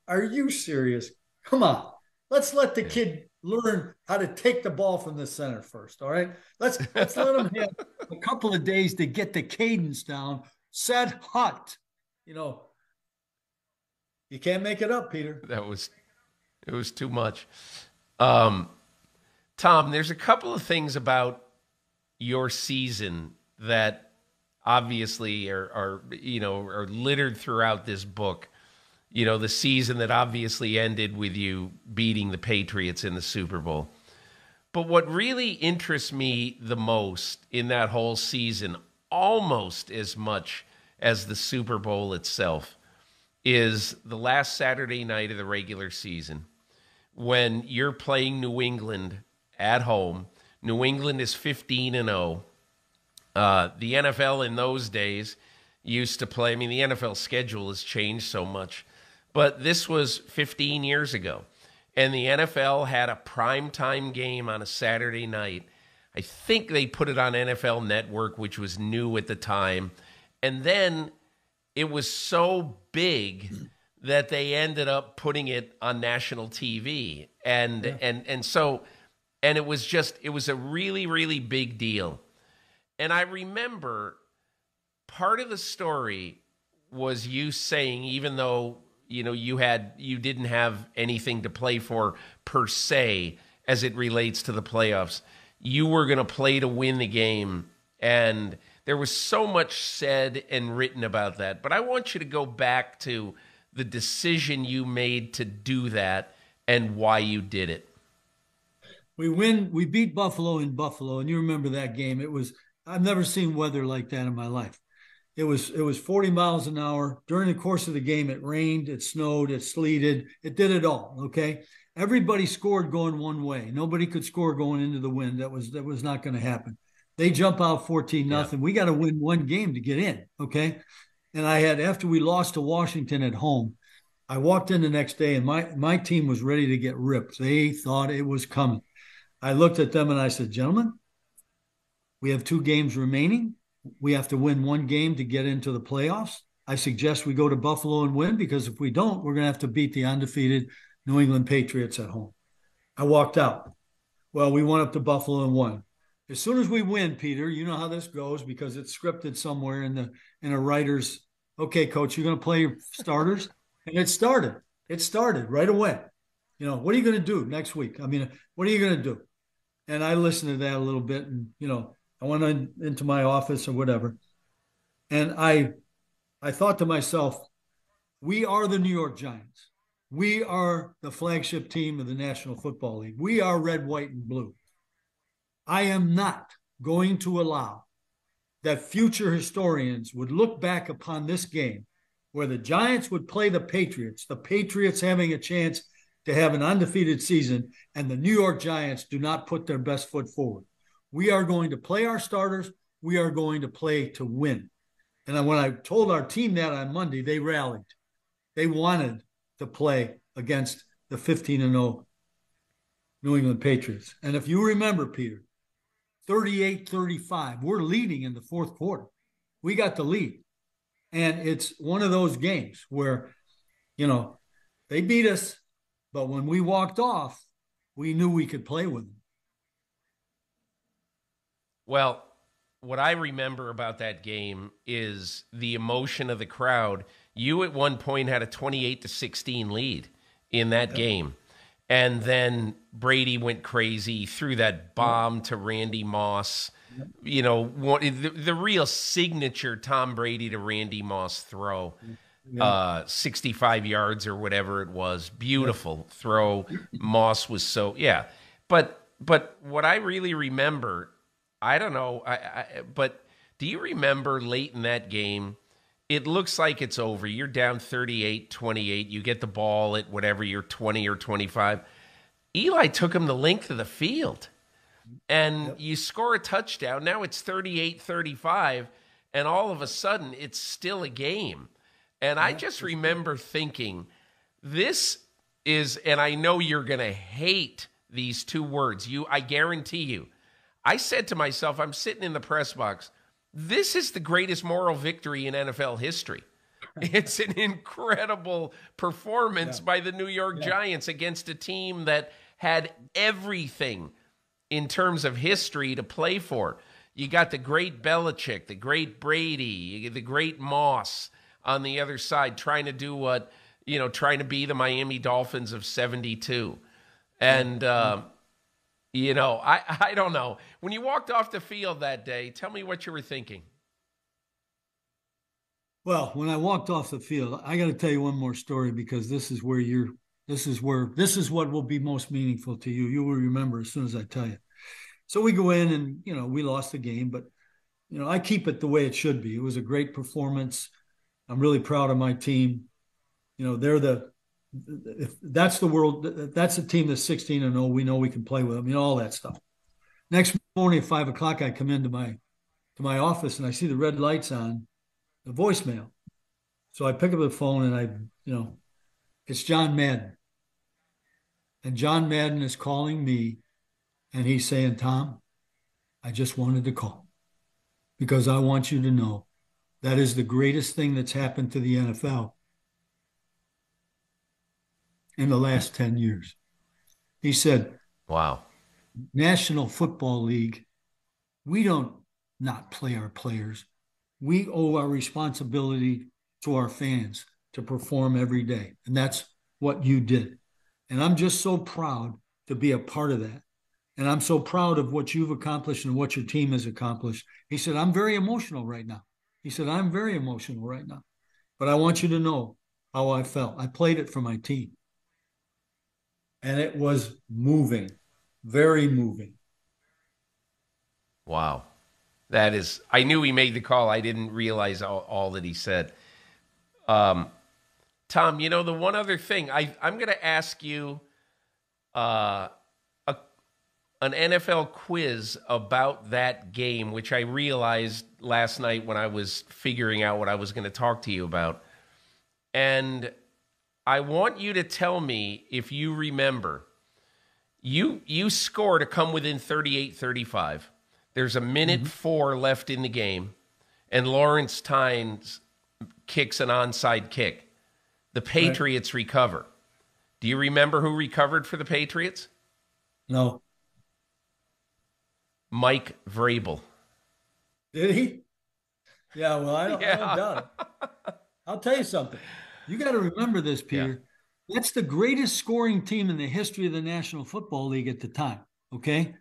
Are you serious? Come on. Let's let the kid learn how to take the ball from the center first. All right. Let's let's let him have a couple of days to get the cadence down. Set hot. You know, you can't make it up, Peter. That was it was too much. Um Tom, there's a couple of things about your season that obviously are, are you know are littered throughout this book you know the season that obviously ended with you beating the patriots in the super bowl but what really interests me the most in that whole season almost as much as the super bowl itself is the last saturday night of the regular season when you're playing new england at home New England is 15 and 0. Uh, the NFL in those days used to play. I mean, the NFL schedule has changed so much, but this was 15 years ago. And the NFL had a primetime game on a Saturday night. I think they put it on NFL Network, which was new at the time. And then it was so big that they ended up putting it on national TV. And yeah. and and so and it was just it was a really really big deal and i remember part of the story was you saying even though you know you had you didn't have anything to play for per se as it relates to the playoffs you were going to play to win the game and there was so much said and written about that but i want you to go back to the decision you made to do that and why you did it we win. We beat Buffalo in Buffalo, and you remember that game. It was I've never seen weather like that in my life. It was it was 40 miles an hour during the course of the game. It rained, it snowed, it sleeted, it did it all. Okay, everybody scored going one way. Nobody could score going into the wind. That was that was not going to happen. They jump out 14 nothing. Yeah. We got to win one game to get in. Okay, and I had after we lost to Washington at home, I walked in the next day and my my team was ready to get ripped. They thought it was coming. I looked at them and I said, "Gentlemen, we have two games remaining. We have to win one game to get into the playoffs. I suggest we go to Buffalo and win because if we don't, we're going to have to beat the undefeated New England Patriots at home." I walked out. Well, we went up to Buffalo and won. As soon as we win, Peter, you know how this goes because it's scripted somewhere in the in a writer's. Okay, coach, you're going to play your starters, and it started. It started right away. You know, what are you going to do next week? I mean, what are you going to do? And I listened to that a little bit, and you know, I went in, into my office or whatever, and I, I thought to myself, we are the New York Giants. We are the flagship team of the National Football League. We are red, white, and blue. I am not going to allow that future historians would look back upon this game where the Giants would play the Patriots, the Patriots having a chance to have an undefeated season, and the New York Giants do not put their best foot forward. We are going to play our starters. We are going to play to win. And when I told our team that on Monday, they rallied. They wanted to play against the 15 and 0 New England Patriots. And if you remember, Peter, 38 35, we're leading in the fourth quarter. We got the lead. And it's one of those games where, you know, they beat us, but when we walked off, we knew we could play with them. Well, what I remember about that game is the emotion of the crowd you at one point had a 28 to 16 lead in that yep. game. And then Brady went crazy, threw that bomb to Randy Moss. Yep. You know, one, the, the, real signature Tom Brady to Randy Moss throw, yep. uh, 65 yards or whatever it was. Beautiful throw. Moss was so, yeah. But, but what I really remember, I don't know, I, I, but do you remember late in that game? it looks like it's over. You're down 38 28. You get the ball at whatever you're 20 or 25. Eli took him the length of the field and yep. you score a touchdown. Now it's 38 35. And all of a sudden, it's still a game. And I just remember thinking, this is, and I know you're going to hate these two words. You, I guarantee you. I said to myself, I'm sitting in the press box. This is the greatest moral victory in NFL history. It's an incredible performance yeah. by the New York yeah. Giants against a team that had everything in terms of history to play for. You got the great Belichick, the great Brady, the great Moss on the other side trying to do what, you know, trying to be the Miami Dolphins of 72. And, uh, you know, I, I don't know. When you walked off the field that day, tell me what you were thinking. Well, when I walked off the field, I got to tell you one more story because this is where you're, this is where, this is what will be most meaningful to you. You will remember as soon as I tell you. So we go in and, you know, we lost the game, but, you know, I keep it the way it should be. It was a great performance. I'm really proud of my team. You know, they're the, if that's the world, that's a team that's 16 and 0. We know we can play with them, you know, all that stuff. Next morning at five o'clock, I come into my to my office and I see the red lights on, the voicemail. So I pick up the phone and I, you know, it's John Madden. And John Madden is calling me and he's saying, Tom, I just wanted to call because I want you to know that is the greatest thing that's happened to the NFL in the last 10 years. He said, Wow. National Football League, we don't not play our players. We owe our responsibility to our fans to perform every day. And that's what you did. And I'm just so proud to be a part of that. And I'm so proud of what you've accomplished and what your team has accomplished. He said, I'm very emotional right now. He said, I'm very emotional right now. But I want you to know how I felt. I played it for my team and it was moving, very moving. Wow. That is, I knew he made the call. I didn't realize all, all that he said. Um, Tom, you know, the one other thing, I, I'm going to ask you uh, a, an NFL quiz about that game, which I realized last night when I was figuring out what I was going to talk to you about. And I want you to tell me if you remember. You you score to come within 38-35. There's a minute mm-hmm. 4 left in the game and Lawrence Tynes kicks an onside kick. The Patriots right. recover. Do you remember who recovered for the Patriots? No. Mike Vrabel. Did he? Yeah, well, I don't, yeah. I don't doubt it. I'll tell you something. You got to remember this, Peter. Yeah. That's the greatest scoring team in the history of the National Football League at the time. Okay.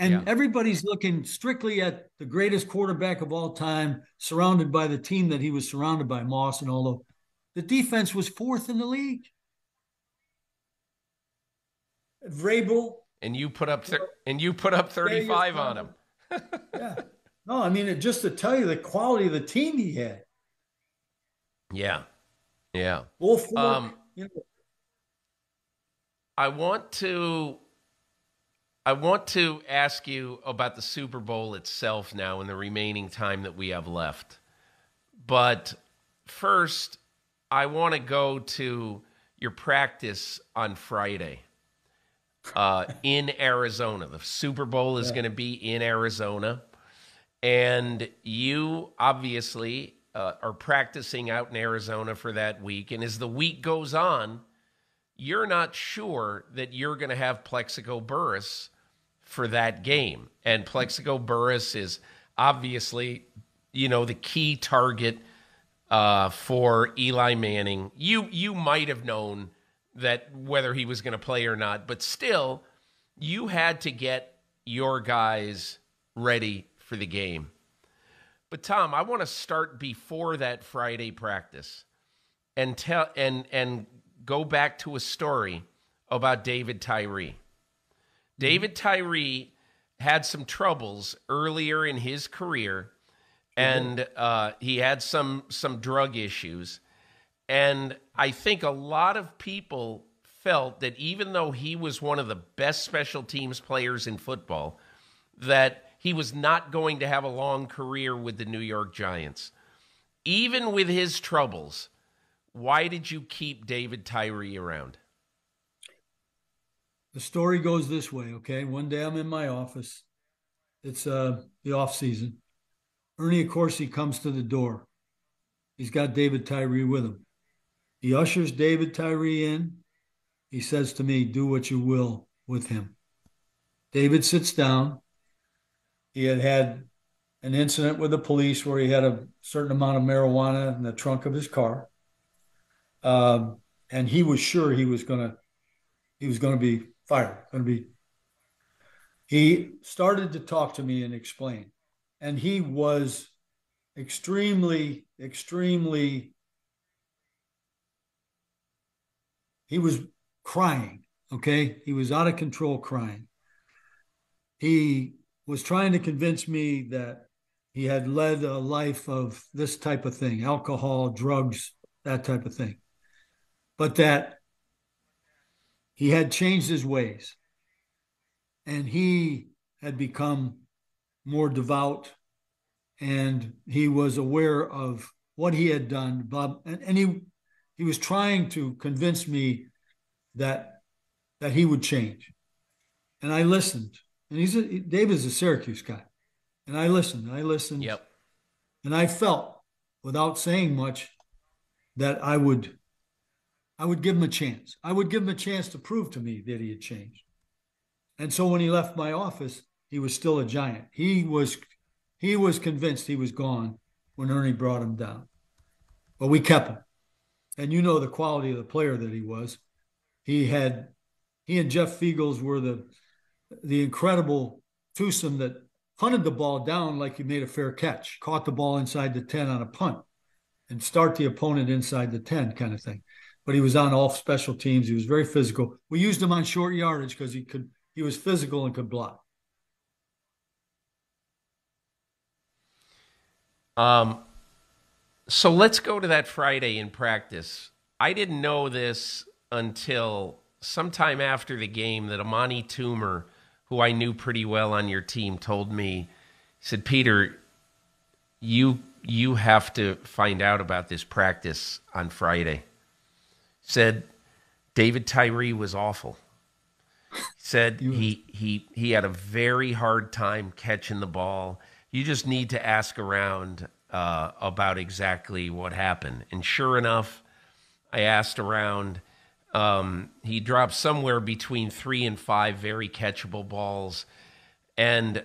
And yeah. everybody's looking strictly at the greatest quarterback of all time, surrounded by the team that he was surrounded by, Moss and all of. the defense was fourth in the league. Vrabel. And you put up thir- and you put up 35 on him. yeah. No, I mean just to tell you the quality of the team he had. Yeah. Yeah. Um, you know. I want to I want to ask you about the Super Bowl itself now in the remaining time that we have left. But first, I want to go to your practice on Friday uh, in Arizona. The Super Bowl is yeah. going to be in Arizona. And you obviously uh, are practicing out in Arizona for that week. And as the week goes on, you're not sure that you're going to have Plaxico Burress for that game. And Plaxico Burress is obviously, you know, the key target uh, for Eli Manning. You you might have known that whether he was going to play or not, but still, you had to get your guys ready for the game. But Tom, I want to start before that Friday practice and tell and and go back to a story about David Tyree. David Tyree had some troubles earlier in his career, and uh, he had some some drug issues. And I think a lot of people felt that even though he was one of the best special teams players in football, that he was not going to have a long career with the New York Giants. Even with his troubles, why did you keep David Tyree around? the story goes this way, okay? One day I'm in my office. It's uh the off season. Ernie Accorsi comes to the door. He's got David Tyree with him. He ushers David Tyree in. He says to me, Do what you will with him. David sits down. He had had an incident with the police where he had a certain amount of marijuana in the trunk of his car. Um, and he was sure he was going to he was going to be fired, Going to be. He started to talk to me and explain, and he was extremely, extremely. He was crying. Okay, he was out of control, crying. He was trying to convince me that he had led a life of this type of thing alcohol, drugs, that type of thing. But that he had changed his ways. And he had become more devout. And he was aware of what he had done. Bob and, and he he was trying to convince me that that he would change. And i listened and he's a david's a syracuse guy and i listened i listened yep and i felt without saying much that i would I would give him a chance. I would give him a chance to prove to me that he had changed. And so when he left my office, he was still a giant. He was he was convinced he was gone when Ernie brought him down. But we kept him. And you know the quality of the player that he was. He had he and Jeff Feagles were the the incredible twosome that punted the ball down like you made a fair catch, caught the ball inside the 10 on a punt, and start the opponent inside the 10 kind of thing but he was on all special teams. He was very physical. We used him on short yardage because he could he was physical and could block. Um so let's go to that Friday in practice. I didn't know this until sometime after the game that Amani Toomer, who I knew pretty well on your team, told me, said, Peter, you you have to find out about this practice on Friday said David Tyree was awful. Said he he he had a very hard time catching the ball. You just need to ask around uh, about exactly what happened. And sure enough, I asked around. Um, he dropped somewhere between three and five very catchable balls, and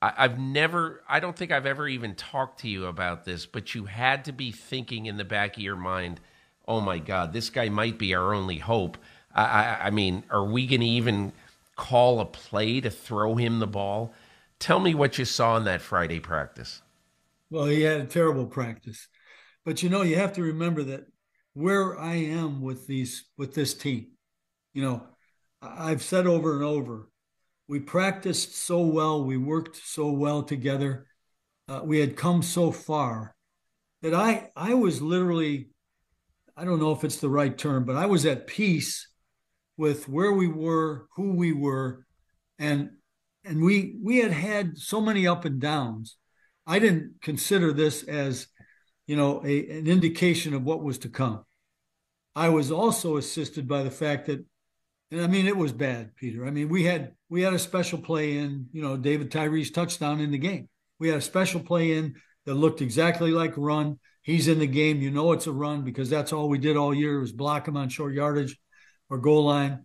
I, I've never. I don't think I've ever even talked to you about this, but you had to be thinking in the back of your mind, "Oh my God, this guy might be our only hope." I, I, I mean, are we going to even call a play to throw him the ball? Tell me what you saw in that Friday practice. Well, he had a terrible practice. But you know, you have to remember that where I am with these with this team, you know, I've said over and over, we practiced so well, we worked so well together, uh, we had come so far that I I was literally, I don't know if it's the right term, but I was at peace with where we were, who we were, and and we we had had so many up and downs. I didn't consider this as, you know, a, an indication of what was to come. I was also assisted by the fact that, and I mean, it was bad, Peter. I mean, we had we had a special play in, you know, David Tyree's touchdown in the game. We had a special play in that looked exactly like a run. He's in the game. You know it's a run because that's all we did all year was block him on short yardage or goal line.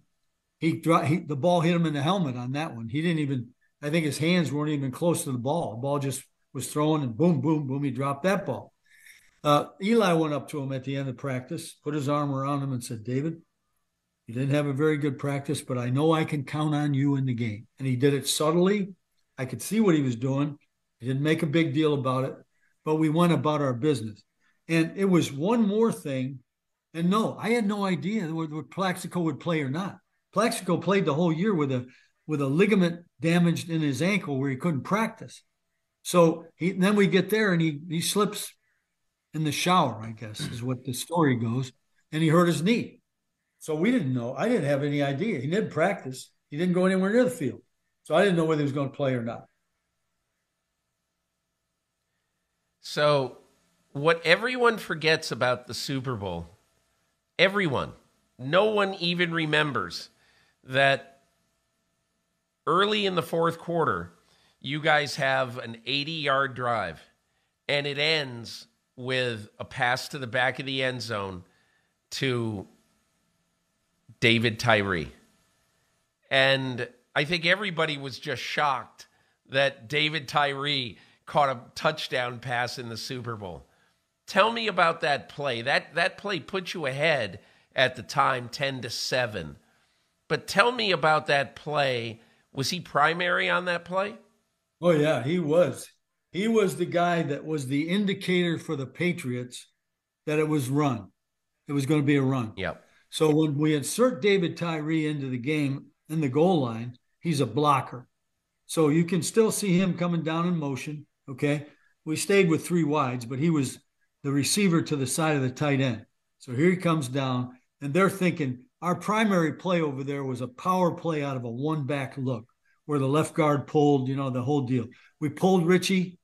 He, he the ball hit him in the helmet on that one. He didn't even. I think his hands weren't even close to the ball. The ball just was thrown and boom, boom, boom. He dropped that ball. Uh, Eli went up to him at the end of practice, put his arm around him, and said, "David, you didn't have a very good practice, but I know I can count on you in the game." And he did it subtly. I could see what he was doing. He didn't make a big deal about it, but we went about our business. And it was one more thing and no, I had no idea whether Plaxico would play or not. Plaxico played the whole year with a with a ligament damaged in his ankle where he couldn't practice. So he then we get there and he he slips in the shower, I guess is what the story goes, and he hurt his knee. So we didn't know. I didn't have any idea. He didn't practice. He didn't go anywhere near the field. So I didn't know whether he was going to play or not. So what everyone forgets about the Super Bowl Everyone. No one even remembers that early in the fourth quarter, you guys have an 80 yard drive and it ends with a pass to the back of the end zone to David Tyree. And I think everybody was just shocked that David Tyree caught a touchdown pass in the Super Bowl. Tell me about that play. That that play put you ahead at the time 10 to 7. But tell me about that play. Was he primary on that play? Oh yeah, he was. He was the guy that was the indicator for the Patriots that it was run. It was going to be a run. Yep. So when we insert David Tyree into the game in the goal line, he's a blocker. So you can still see him coming down in motion. Okay. We stayed with three wides, but he was the receiver to the side of the tight end. So here he comes down, and they're thinking our primary play over there was a power play out of a one back look where the left guard pulled, you know, the whole deal. We pulled Richie,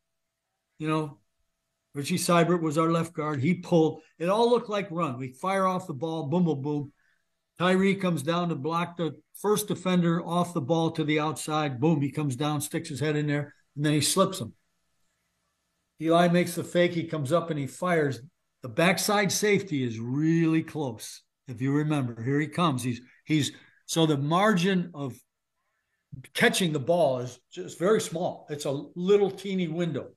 you know, Richie Seubert was our left guard. He pulled. It all looked like run. We fire off the ball, boom, boom, boom. Tyree comes down to block the first defender off the ball to the outside. Boom, he comes down, sticks his head in there, and then he slips him. Eli makes the fake. He comes up and he fires. The backside safety is really close. If you remember, here he comes. He's he's so the margin of catching the ball is just very small. It's a little teeny window.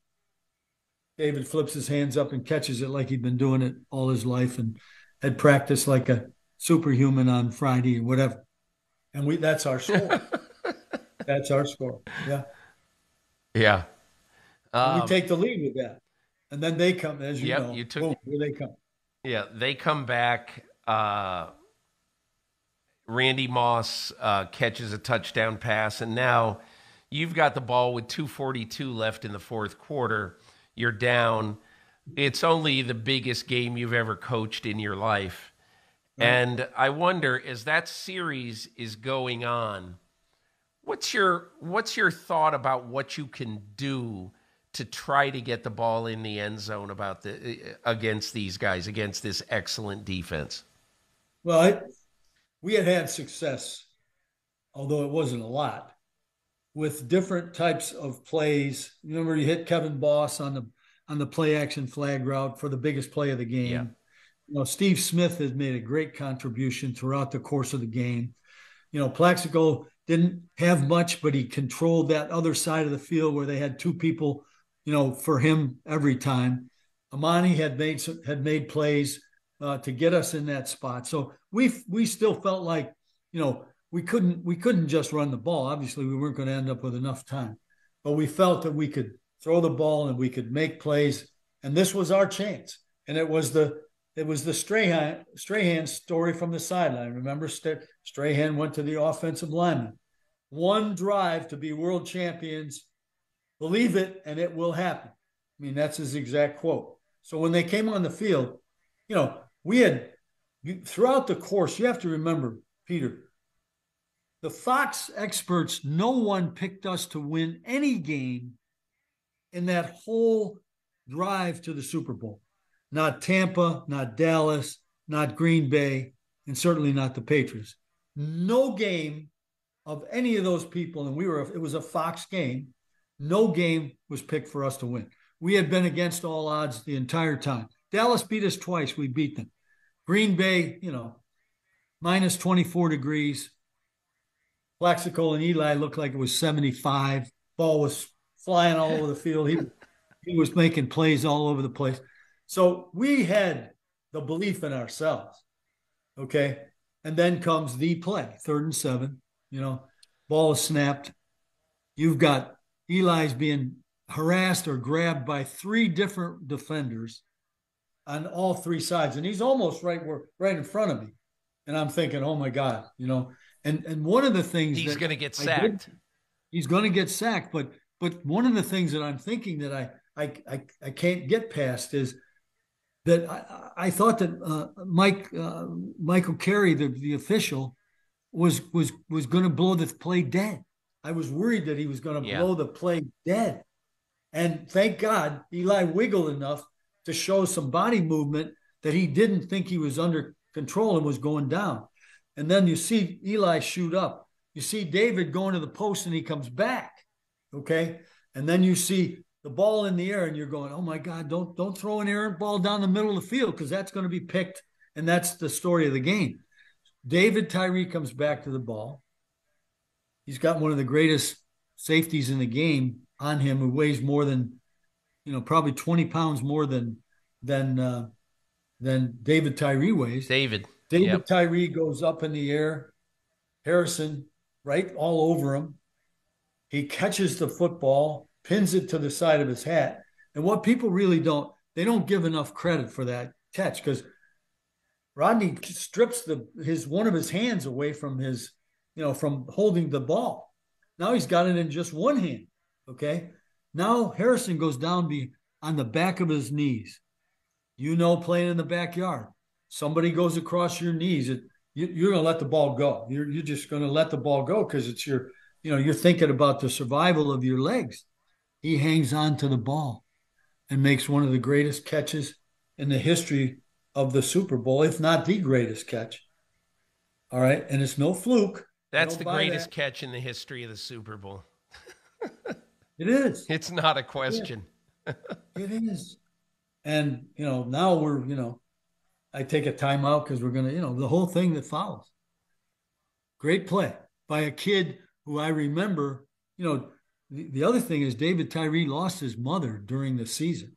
David flips his hands up and catches it like he'd been doing it all his life and had practiced like a superhuman on Friday or whatever. And we that's our score. that's our score. Yeah. Yeah. Um, we take the lead with that, and then they come as you yep, know. You took, boom, here they come. Yeah, they come back. Uh, Randy Moss uh, catches a touchdown pass, and now you've got the ball with 2:42 left in the fourth quarter. You're down. It's only the biggest game you've ever coached in your life. And I wonder, as that series is going on, what's your what's your thought about what you can do to try to get the ball in the end zone about the uh, against these guys against this excellent defense? Well, I, we had had success, although it wasn't a lot, with different types of plays. Remember, you hit Kevin Boss on the on the play action flag route for the biggest play of the game. Yeah. You know, Steve Smith has made a great contribution throughout the course of the game. You know, Plaxico didn't have much, but he controlled that other side of the field where they had two people, you know, for him every time. Amani had made had made plays uh, to get us in that spot. So we we still felt like, you know, we couldn't we couldn't just run the ball. Obviously, we weren't going to end up with enough time, but we felt that we could throw the ball and we could make plays, and this was our chance. And it was the it was the Strahan Strahan story from the sideline. Remember, Strahan went to the offensive lineman. One drive to be world champions. Believe it, and it will happen. I mean, that's his exact quote. So when they came on the field, you know, we had throughout the course. You have to remember, Peter, the Fox experts, no one picked us to win any game in that whole drive to the Super Bowl. Not Tampa, not Dallas, not Green Bay, and certainly not the Patriots. No game of any of those people, and we were, it was a Fox game, no game was picked for us to win. We had been against all odds the entire time. Dallas beat us twice, we beat them. Green Bay, you know, minus 24 degrees, Plaxico and Eli looked like it was 75. Ball was flying all over the field. He, he was making plays all over the place. So we had the belief in ourselves. Okay. And then comes the play, third and seven. You know, ball is snapped. You've got Eli's being harassed or grabbed by three different defenders on all three sides. And he's almost right where right in front of me. And I'm thinking, oh my God, you know, and and one of the things he's going to get sacked. Did, he's going to get sacked. But but one of the things that I'm thinking that I I I, I can't get past is that I, I thought that uh, Mike uh, Michael Carey, the the official, was was was going to blow the play dead. I was worried that he was going to yeah. blow the play dead. And thank God Eli wiggled enough to show some body movement that he didn't think he was under control and was going down. And then you see Eli shoot up. You see David going to the post and he comes back. Okay. And then you see the ball in the air and you're going, oh my God, don't don't throw an errant ball down the middle of the field because that's going to be picked. And that's the story of the game. David Tyree comes back to the ball. He's got one of the greatest safeties in the game on him who weighs more than, you know, probably 20 pounds more than than uh, than David Tyree weighs. David. David yep. Tyree goes up in the air. Harrison right all over him. He catches the football, pins it to the side of his hat. And what people really don't, they don't give enough credit for that catch because Rodney strips the his one of his hands away from his, you know, from holding the ball. Now he's got it in just one hand. Okay. Now Harrison goes down be on the back of his knees. You know, playing in the backyard somebody goes across your knees, it, you, are going to let the ball go. You're, you're just going to let the ball go because it's your, you know, you're thinking about the survival of your legs. He hangs on to the ball and makes one of the greatest catches in the history of the Super Bowl, if not the greatest catch. All right. And it's no fluke. That's the greatest that. catch in the history of the Super Bowl. it is. It's not a question. it is. And, you know, now we're, you know, I take a timeout because we're gonna, you know, the whole thing that follows. Great play by a kid who I remember. You know, the, the other thing is David Tyree lost his mother during the season,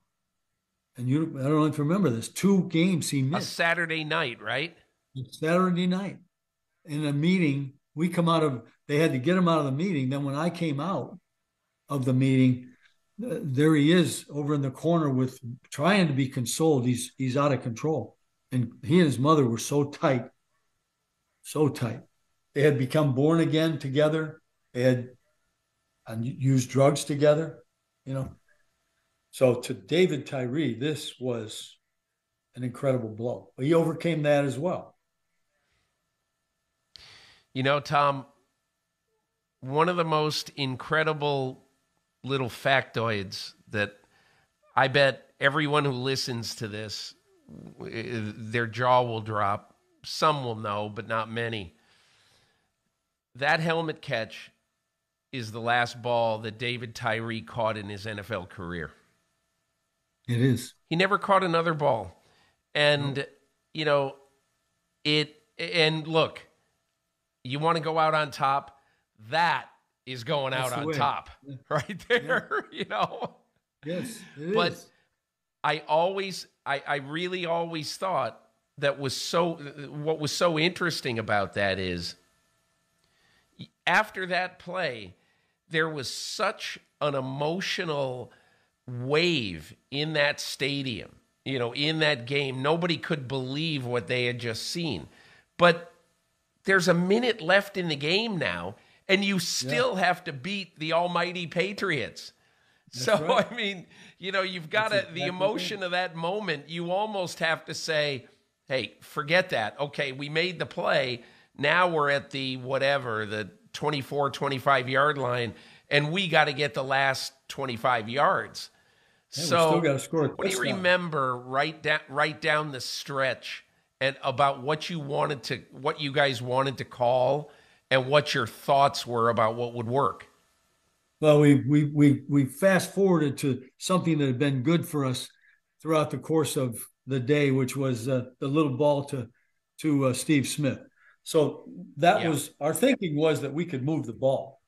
and you, I don't know if you remember this. Two games he missed. A Saturday night, right? Saturday night, in a meeting, we come out of. They had to get him out of the meeting. Then when I came out of the meeting, uh, there he is over in the corner with trying to be consoled. He's he's out of control and he and his mother were so tight, so tight. They had become born again together. They had uh, used drugs together, you know. So to David Tyree, this was an incredible blow. But he overcame that as well. You know, Tom, one of the most incredible little factoids that I bet everyone who listens to this their jaw will drop some will know, but not many. That helmet catch is the last ball that David Tyree caught in his NFL career. It is. He never caught another ball. And, no. you know, it, and look, you want to go out on top, that is going That's out on way. top yeah. right there, yeah. you know? Yes, but is. I always, I, I really always thought that was so, what was so interesting about that is after that play, there was such an emotional wave in that stadium, you know, in that game. Nobody could believe what they had just seen. But there's a minute left in the game now, and you still yeah. have to beat the almighty Patriots. That's so, right. I mean, you know, you've got to, the emotion of that moment, you almost have to say, hey, forget that. Okay, we made the play. Now we're at the whatever, the 24, 25 yard line, and we got to get the last 25 yards. Yeah, so, still got to score. What do you remember right down right down the stretch and about what you wanted to, what you guys wanted to call, and what your thoughts were about what would work? Well, we we we we fast forwarded to something that had been good for us throughout the course of the day, which was uh, the little ball to to uh, Steve Smith. So that yeah. was our thinking was that we could move the ball.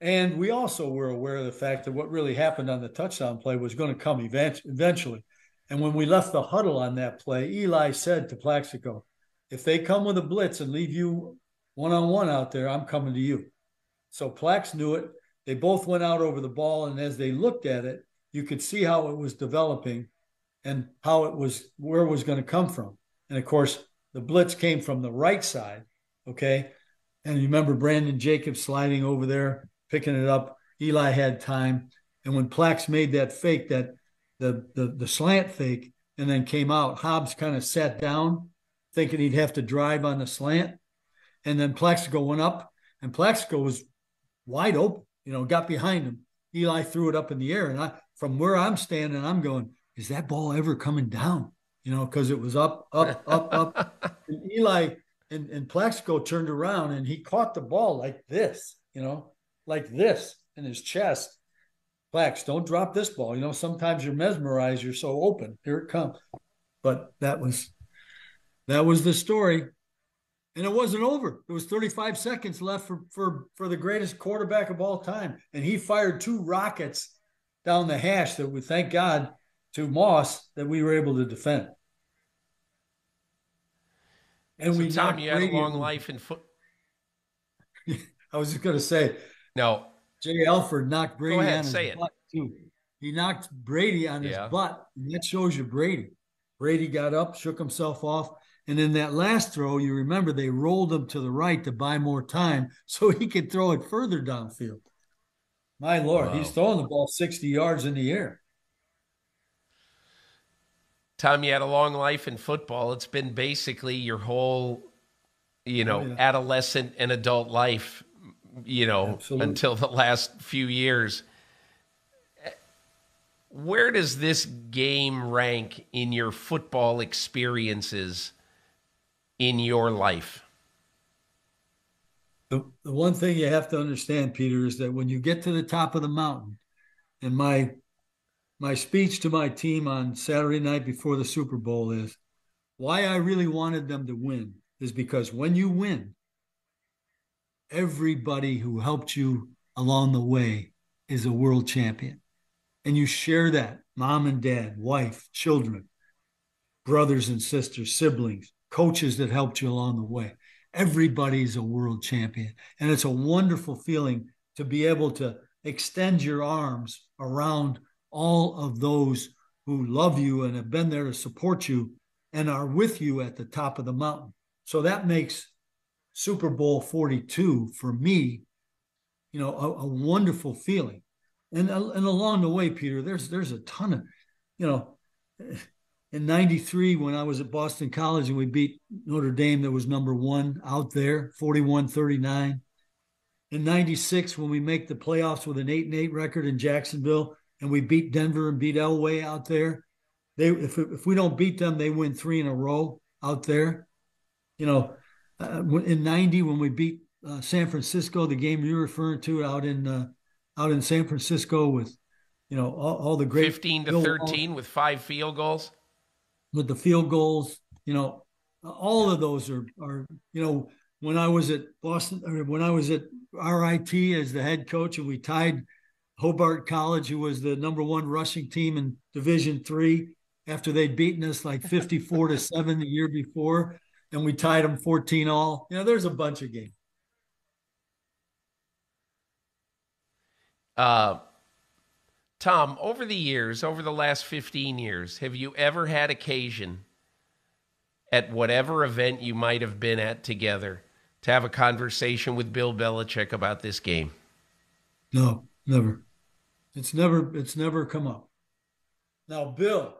And we also were aware of the fact that what really happened on the touchdown play was going to come eventually. And when we left the huddle on that play, Eli said to Plaxico, if they come with a blitz and leave you one on one out there, I'm coming to you. So Plax knew it. They both went out over the ball. And as they looked at it, you could see how it was developing and how it was, where it was going to come from. And of course, the blitz came from the right side Okay. And you remember Brandon Jacobs sliding over there, picking it up. Eli had time. And when Plax made that fake, that the the, the slant fake, and then came out, Hobbs kind of sat down, thinking he'd have to drive on the slant. And then Plaxico went up, and Plaxico was wide open, you know, got behind him. Eli threw it up in the air. And I from where I'm standing, I'm going, is that ball ever coming down? You know, because it was up, up, up, up. and Eli and, and Plaxico turned around and he caught the ball like this, you know, like this in his chest. Plax, don't drop this ball. You know, sometimes you're mesmerized, you're so open. Here it comes. But that was that was the story. And it wasn't over. There was 35 seconds left for for for the greatest quarterback of all time. And he fired two rockets down the hash that we thank God to Moss that we were able to defend. And so we Tom, you had a long life in foot. I was just going to say, no. Jay Alford knocked Brady ahead, on his it. butt too. He knocked Brady on his butt, and that shows you Brady. Brady got up, shook himself off, and in that last throw, you remember they rolled him to the right to buy more time so he could throw it further downfield. My lord, wow. he's throwing the ball 60 yards in the air. Tom, you had a long life in football. It's been basically your whole, you know, oh, yeah. adolescent and adult life, you know, Absolutely. until the last few years. Where does this game rank in your football experiences in your life? The, the one thing you have to understand, Peter, is that when you get to the top of the mountain, and my my speech to my team on Saturday night before the Super Bowl is why I really wanted them to win is because when you win, everybody who helped you along the way is a world champion. And you share that mom and dad, wife, children, brothers and sisters, siblings, coaches that helped you along the way. Everybody's a world champion. And it's a wonderful feeling to be able to extend your arms around all of those who love you and have been there to support you and are with you at the top of the mountain. So that makes Super Bowl 42 for me, you know, a, a wonderful feeling. And, and along the way, Peter, there's there's a ton of, you know, in 93 when I was at Boston College and we beat Notre Dame that was number 1 out there, 41-39. In 96 when we make the playoffs with an 8 and 8 record in Jacksonville, and we beat Denver and beat Elway out there. They if if we don't beat them, they win three in a row out there. you know, uh, in '90 when we beat uh, San Francisco, the game you're referring to out in uh, out in San Francisco with, you know, all, all the great 15 to 13 with five field goals. With the field goals, you know, all of those are are you know when I was at Boston or when I was at RIT as the head coach and we tied Hobart College, who was the number one rushing team in Division Three, after they'd beaten us like 54 to 7 the year before, and we tied them 14 all. You know, there's a bunch of games. Uh, Tom, over the years, over the last 15 years, have you ever had occasion at whatever event you might have been at together to have a conversation with Bill Belichick about this game? No, never. It's never it's never come up. Now, Bill,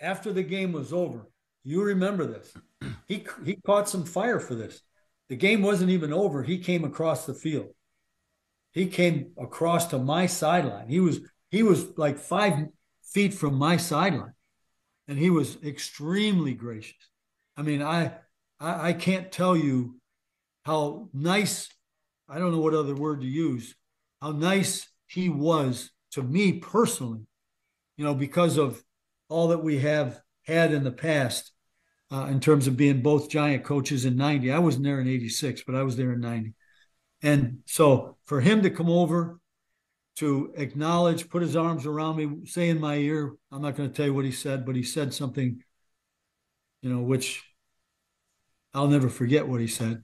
after the game was over, you remember this. He he caught some fire for this. The game wasn't even over. He came across the field. He came across to my sideline. He was he was like five feet from my sideline, and he was extremely gracious. I mean, I I, I can't tell you how nice. I don't know what other word to use. How nice he was to me personally. You know, because of all that we have had in the past uh, in terms of being both giant coaches in 90. I wasn't there in 86, but I was there in 90. And so for him to come over to acknowledge, put his arms around me, say in my ear, I'm not going to tell you what he said, but he said something, you know, which I'll never forget what he said.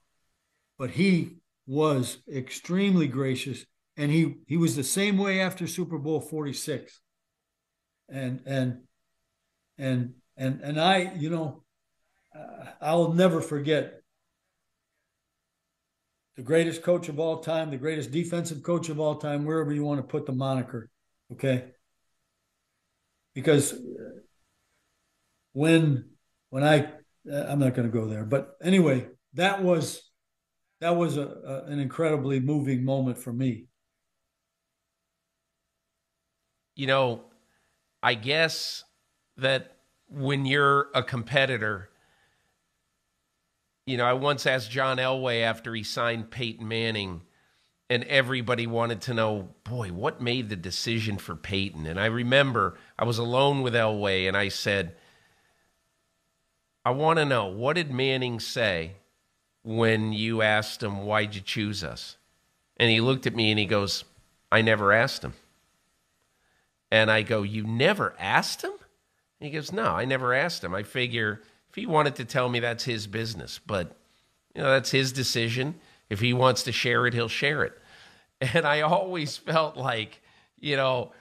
But he was extremely gracious. And he, he was the same way after Super Bowl 46. And, and and and and I, you know, uh, I'll never forget the greatest coach of all time, the greatest defensive coach of all time, wherever you want to put the moniker, okay? Because when when I uh, I'm not going to go there, but anyway, that was that was a, a, an incredibly moving moment for me. You know, I guess that when you're a competitor, you know, I once asked John Elway after he signed Peyton Manning, and everybody wanted to know, boy, what made the decision for Peyton? And I remember I was alone with Elway, and I said, I want to know, what did Manning say when you asked him, why'd you choose us? And he looked at me and he goes, I never asked him. And I go, You never asked him? he goes, No, I never asked him. I figure he wanted to tell me that's his business, but you know, that's his decision. If he wants to share it, he'll share it. And I always felt like, you know,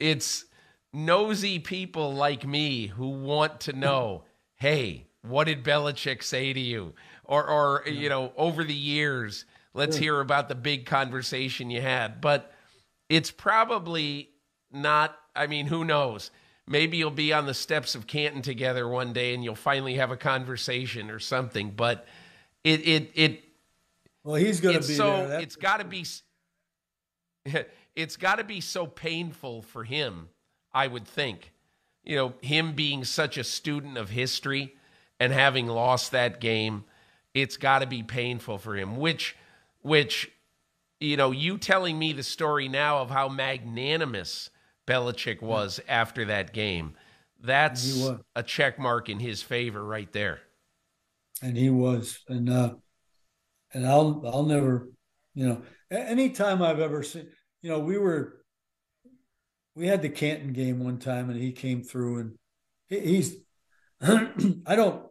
it's nosy people like me who want to know, hey, what did Belichick say to you? Or, or you know, over the years, let's hear about the big conversation you had. But it's probably not, I mean, who knows? Maybe you'll be on the steps of Canton together one day and you'll finally have a conversation or something. But it it it. Well, he's going to be so. There. It's got to be. It's got to be so painful for him. I would think, you know, him being such a student of history and having lost that game, it's got to be painful for him. Which, which, you know, you telling me the story now of how magnanimous Belichick was after that game. That's a check mark in his favor right there. And he was, and uh, and I'll I'll never, you know, anytime I've ever seen, you know, we were, we had the Canton game one time, and he came through, and he's, I don't,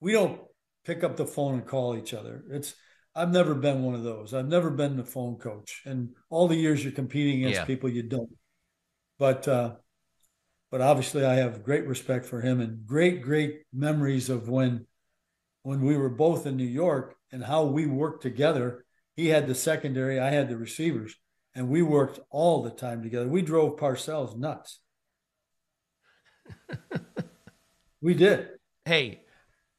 we don't pick up the phone and call each other. It's I've never been one of those. I've never been the phone coach, and all the years you're competing against yeah. people you don't but uh, but obviously I have great respect for him and great great memories of when when we were both in New York and how we worked together. He had the secondary, I had the receivers, and we worked all the time together. We drove Parcells nuts. we did. Hey,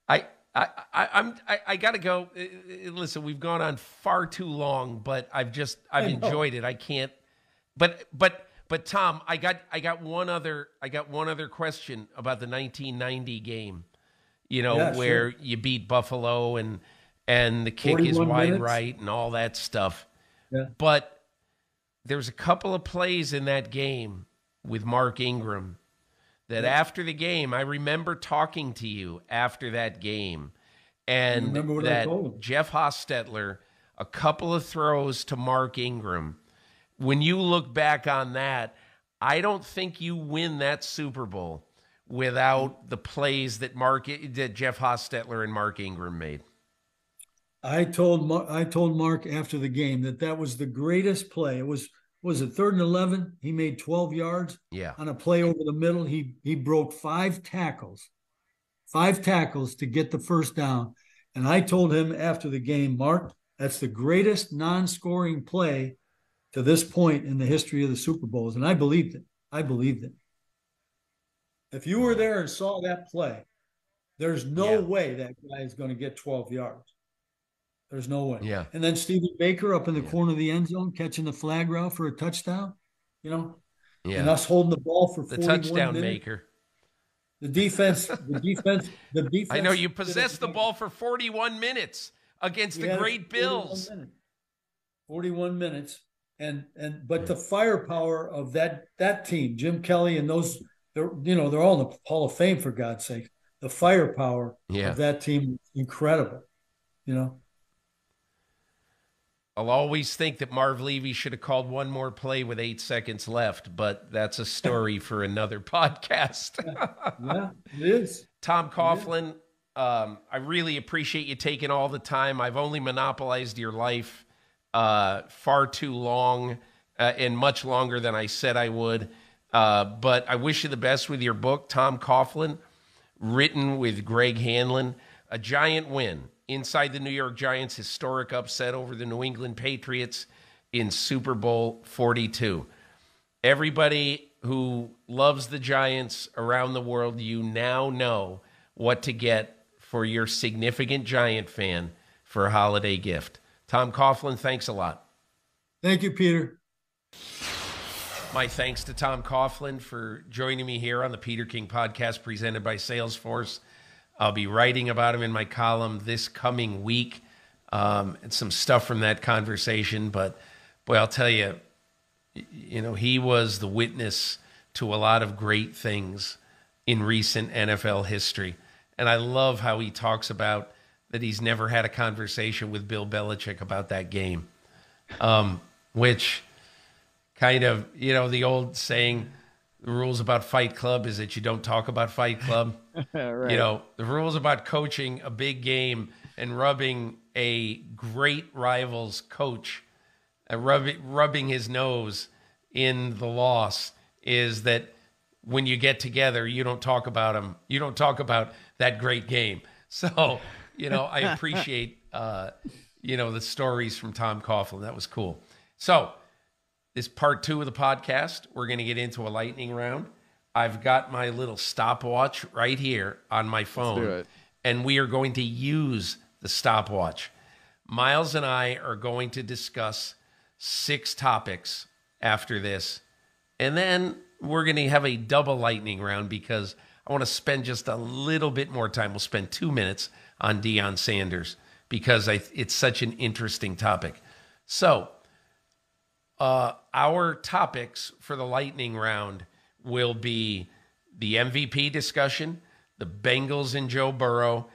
I I, I I'm I, I gotta go. Uh, uh, listen, we've gone on far too long, but I've just I've enjoyed it. I can't. But but but Tom, I got I got one other I got one other question about the 1990 game. you know, Yeah, where sure. you beat Buffalo and and the kick is wide minutes. right and all that stuff. Yeah. But there's a couple of plays in that game with Mark Ingram that after the game, I remember talking to you after that game, and that. Jeff Hostetler, a couple of throws to Mark Ingram. When you look back on that, I don't think you win that Super Bowl without the plays that Mark that Jeff Hostetler and Mark Ingram made. I told Mar- I told Mark after the game that that was the greatest play. It was was it third and eleven? He made twelve yards Yeah. on a play over the middle. He he broke five tackles, five tackles to get the first down. And I told him after the game, Mark, that's the greatest non-scoring play to this point in the history of the Super Bowls. And I believed it. I believed it. If you were there and saw that play, there's no Yeah. way that guy is going to get 12 yards. There's no way. Yeah. And then Stephen Baker up in the Yeah. corner of the end zone catching the flag route for a touchdown, you know, Yeah. and us holding the ball for The touchdown minutes. maker. The defense, the defense, the defense. I know you possessed the ball for 41 minutes against the great 41 Bills. minutes. 41 minutes. And and but the firepower of that that team, Jim Kelly and those they're you know, they're all in the Hall of Fame for God's sake. The firepower Yeah. of that team incredible. You know. I'll always think that Marv Levy should have called one more play with eight seconds left, but that's a story for another podcast. Yeah, it is. Tom Coughlin, um, I really appreciate you taking all the time. I've only monopolized your life uh, far too long uh, and much longer than I said I would. Uh, but I wish you the best with your book, Tom Coughlin, written with Greg Hanlon. A giant win inside the New York Giants' historic upset over the New England Patriots in Super Bowl 42 everybody who loves the Giants around the world, you now know what to get for your significant Giant fan for a holiday gift. Tom Coughlin, thanks a lot. Thank you, Peter. My thanks to Tom Coughlin for joining me here on the Peter King podcast presented by Salesforce. I'll be writing about him in my column this coming week um, and some stuff from that conversation. But boy, I'll tell you, you know, he was the witness to a lot of great things in recent NFL history. And I love how he talks about that he's never had a conversation with Bill Belichick about that game, um, which kind of, you know, the old saying, the rules about Fight Club is that you don't talk about Fight Club. right. You know, the rules about coaching a big game and rubbing a great rival's coach, uh, rubbing, rubbing his nose in the loss is that when you get together, you don't talk about him. You don't talk about that great game. So, you know, I appreciate, uh, you know, the stories from Tom Coughlin. That was cool. So, this part two of the podcast. We're going to get into a lightning round. I've got my little stopwatch right here on my phone, and we are going to use the stopwatch. Myles and I are going to discuss six topics after this, and then we're going to have a double lightning round because I want to spend just a little bit more time. We'll spend two minutes on Deion Sanders because I, it's such an interesting topic. So, uh, our topics for the lightning round will be the MVP discussion, the Bengals and Joe Burrow,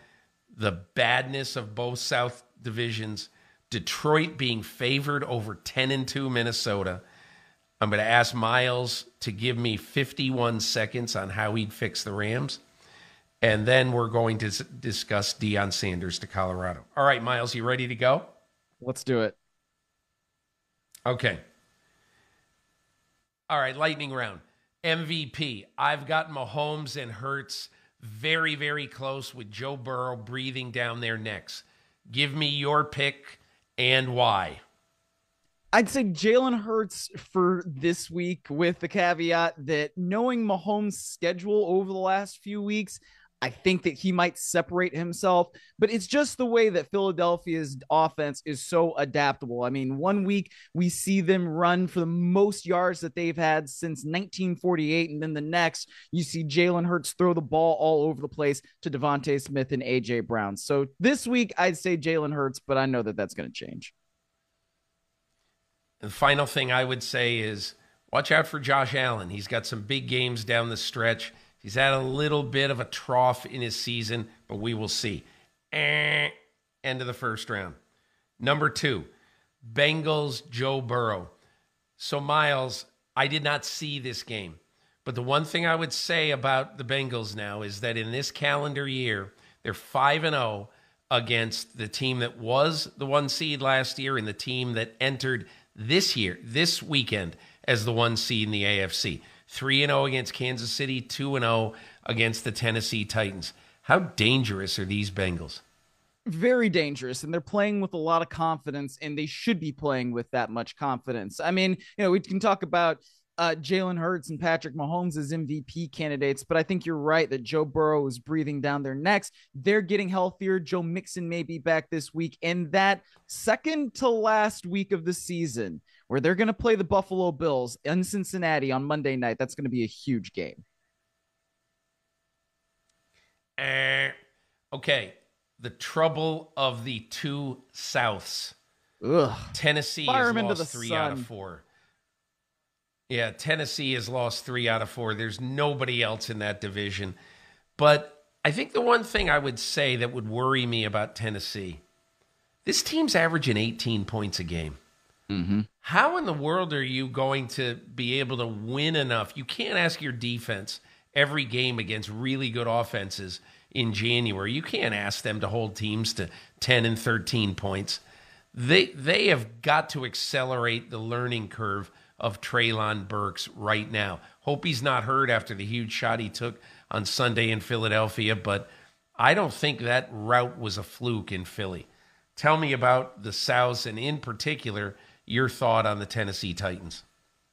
the badness of both South divisions, Detroit being favored over 10 and 2 Minnesota. I'm going to ask Myles to give me 51 seconds on how he'd fix the Rams. And then we're going to discuss Deion Sanders to Colorado. All right, Myles, you ready to go? Let's do it. Okay. All right, lightning round. MVP. I've got Mahomes and Hurts very, very close with Joe Burrow breathing down their necks. Give me your pick and why. I'd say Jalen Hurts for this week with the caveat that knowing Mahomes' schedule over the last few weeks, I think that he might separate himself, but it's just the way that Philadelphia's offense is so adaptable. I mean, one week we see them run for the most yards that they've had since 1948, and then the next you see Jalen Hurts throw the ball all over the place to DeVonta Smith and AJ Brown. So this week I'd say Jalen Hurts, but I know that that's going to change. The final thing I would say is watch out for Josh Allen. He's got some big games down the stretch. He's had a little bit of a trough in his season, but we will see. Eh, end of the first round. Number two, Bengals, Joe Burrow. So, Myles, I did not see this game. But the one thing I would say about the Bengals now is that in this calendar year, they're 5 and 0 against the team that was the one seed last year and the team that entered this year, this weekend, as the one seed in the AFC. 3 0 against Kansas City, 2 0 against the Tennessee Titans. How dangerous are these Bengals? Very dangerous, and they're playing with a lot of confidence, and they should be playing with that much confidence. I mean, you know, we can talk about uh, Jalen Hurts and Patrick Mahomes as MVP candidates, but I think you're right that Joe Burrow is breathing down their necks. They're getting healthier. Joe Mixon may be back this week, and that second to last week of the season where they're going to play the Buffalo Bills in Cincinnati on Monday night. That's going to be a huge game. Uh, okay. The trouble of the two Souths. Ugh. Tennessee Fire has lost three sun. out of four. Yeah, Tennessee has lost three out of four. There's nobody else in that division. But I think the one thing I would say that would worry me about Tennessee this team's averaging 18 points a game. Mm-hmm. How in the world are you going to be able to win enough? You can't ask your defense every game against really good offenses in January. You can't ask them to hold teams to 10 and 13 points. They they have got to accelerate the learning curve of Treylon Burks right now. Hope he's not hurt after the huge shot he took on Sunday in Philadelphia, but I don't think that route was a fluke in Philly. Tell me about the Souths and in particular your thought on the Tennessee Titans.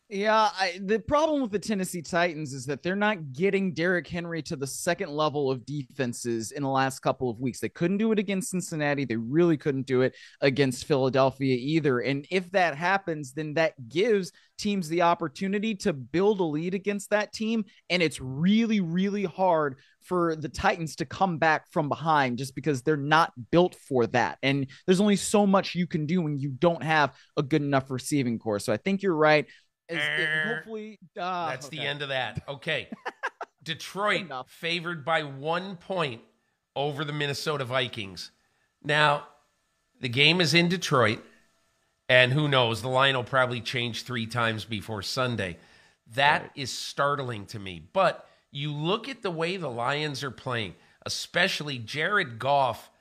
Yeah, I, the problem with the Tennessee Titans is that they're not getting Derrick Henry to the second level of defenses in the last couple of weeks. They couldn't do it against Cincinnati. They really couldn't do it against Philadelphia either. And if that happens, then that gives teams the opportunity to build a lead against that team. And it's really, really hard for the Titans to come back from behind just because they're not built for that. And there's only so much you can do when you don't have a good enough receiving corps. So I think you're right. As, hopefully, uh, that's okay. the end of that. Okay. Detroit favored by one point over the Minnesota Vikings. Now, the game is in Detroit, and who knows? The line will probably change three times before Sunday. That right. is startling to me. But you look at the way the Lions are playing, especially Jared Goff.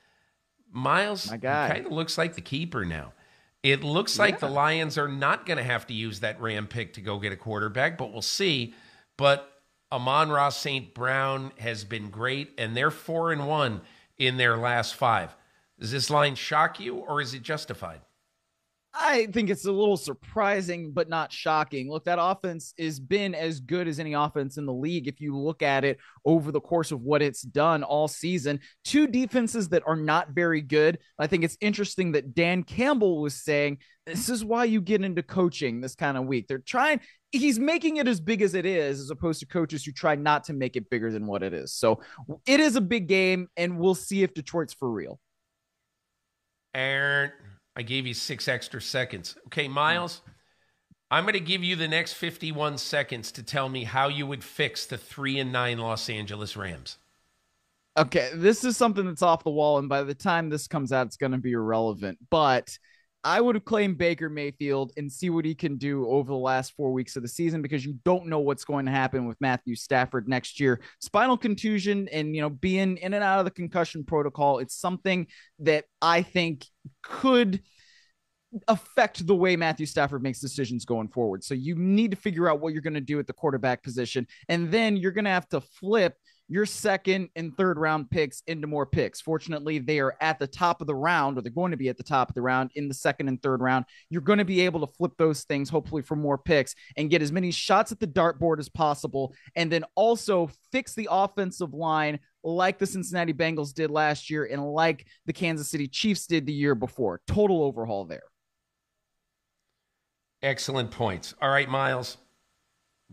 Myles kind of looks like the keeper now. It looks like yeah. the Lions are not going to have to use that Ram pick to go get a quarterback, but we'll see. But Amon-Ra St. Brown has been great, and they're four and one in their last five. Does this line shock you, or is it justified? I think it's a little surprising, but not shocking. Look, that offense has been as good as any offense in the league. If you look at it over the course of what it's done all season, two defenses that are not very good. I think it's interesting that Dan Campbell was saying this is why you get into coaching this kind of week. They're trying, he's making it as big as it is, as opposed to coaches who try not to make it bigger than what it is. So it is a big game, and we'll see if Detroit's for real. Aaron. I gave you six extra seconds. Okay, Myles, I'm going to give you the next 51 seconds to tell me how you would fix the three and nine Los Angeles Rams. Okay, this is something that's off the wall, and by the time this comes out, it's going to be irrelevant. But I would claim Baker Mayfield and see what he can do over the last four weeks of the season because you don't know what's going to happen with Matthew Stafford next year. Spinal contusion and you know being in and out of the concussion protocol, it's something that I think could affect the way Matthew Stafford makes decisions going forward. So you need to figure out what you're going to do at the quarterback position. And then you're going to have to flip your second and third round picks into more picks. Fortunately, they are at the top of the round, or they're going to be at the top of the round in the second and third round. You're going to be able to flip those things, hopefully, for more picks and get as many shots at the dartboard as possible. And then also fix the offensive line like the Cincinnati Bengals did last year and like the Kansas City Chiefs did the year before. Total overhaul there. Excellent points. All right, Myles.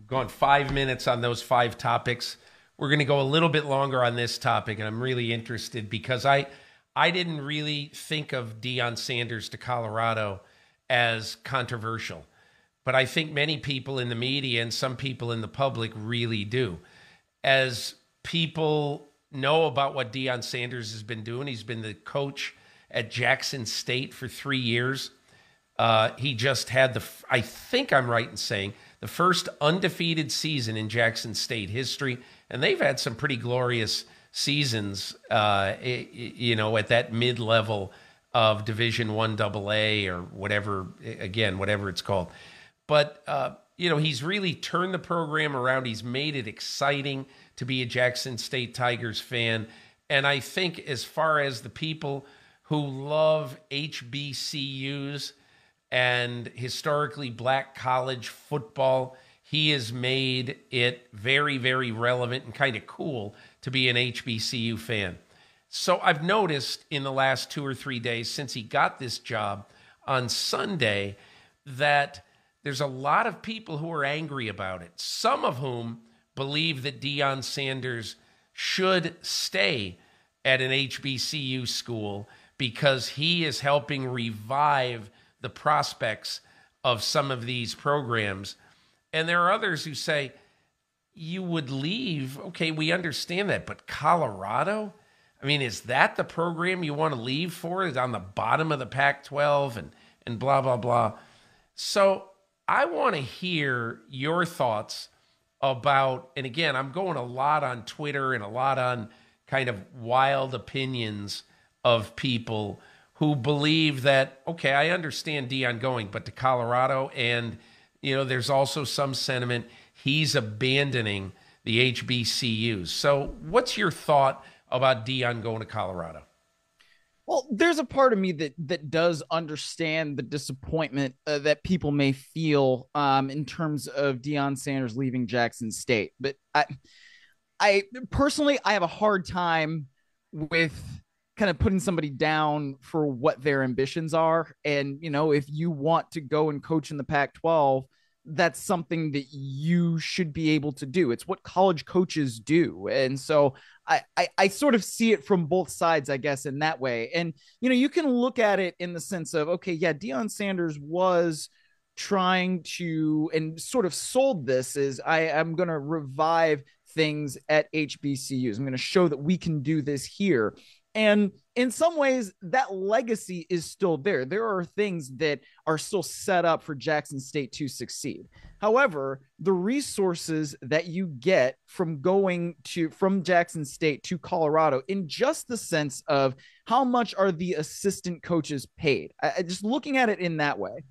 Gone five minutes on those five topics. We're going to go a little bit longer on this topic, and I'm really interested because I I didn't really think of Deion Sanders to Colorado as controversial, but I think many people in the media and some people in the public really do. As people know about what Deion Sanders has been doing, he's been the coach at Jackson State for three years. Uh, he just had the, I think I'm right in saying, the first undefeated season in Jackson State history, and they've had some pretty glorious seasons, uh, you know, at that mid level of Division One AA or whatever, again, whatever it's called. But uh, you know, he's really turned the program around. He's made it exciting to be a Jackson State Tigers fan, and I think as far as the people who love HBCUs and historically black college football. He has made it very, very relevant and kind of cool to be an HBCU fan. So I've noticed in the last two or three days since he got this job on Sunday that there's a lot of people who are angry about it, some of whom believe that Deion Sanders should stay at an HBCU school because he is helping revive the prospects of some of these programs. And there are others who say, you would leave. Okay, we understand that, but Colorado? I mean, is that the program you want to leave for? Is on the bottom of the Pac 12 and, and blah, blah, blah. So I want to hear your thoughts about, and again, I'm going a lot on Twitter and a lot on kind of wild opinions of people who believe that okay, I understand Deion going, but to Colorado, and you know, there's also some sentiment he's abandoning the HBCUs. So, what's your thought about Deion going to Colorado? Well, there's a part of me that that does understand the disappointment uh, that people may feel um, in terms of Deion Sanders leaving Jackson State, but I, I personally, I have a hard time with kind of putting somebody down for what their ambitions are. And, you know, if you want to go and coach in the Pac 12, that's something that you should be able to do. It's what college coaches do. And so I, I, I, sort of see it from both sides, I guess, in that way. And, you know, you can look at it in the sense of, okay, yeah, Deion Sanders was trying to and sort of sold this as I am going to revive things at HBCUs. I'm going to show that we can do this here. And in some ways, that legacy is still there. There are things that are still set up for Jackson State to succeed. However, the resources that you get from going to from Jackson State to Colorado, in just the sense of how much are the assistant coaches paid, I, just looking at it in that way,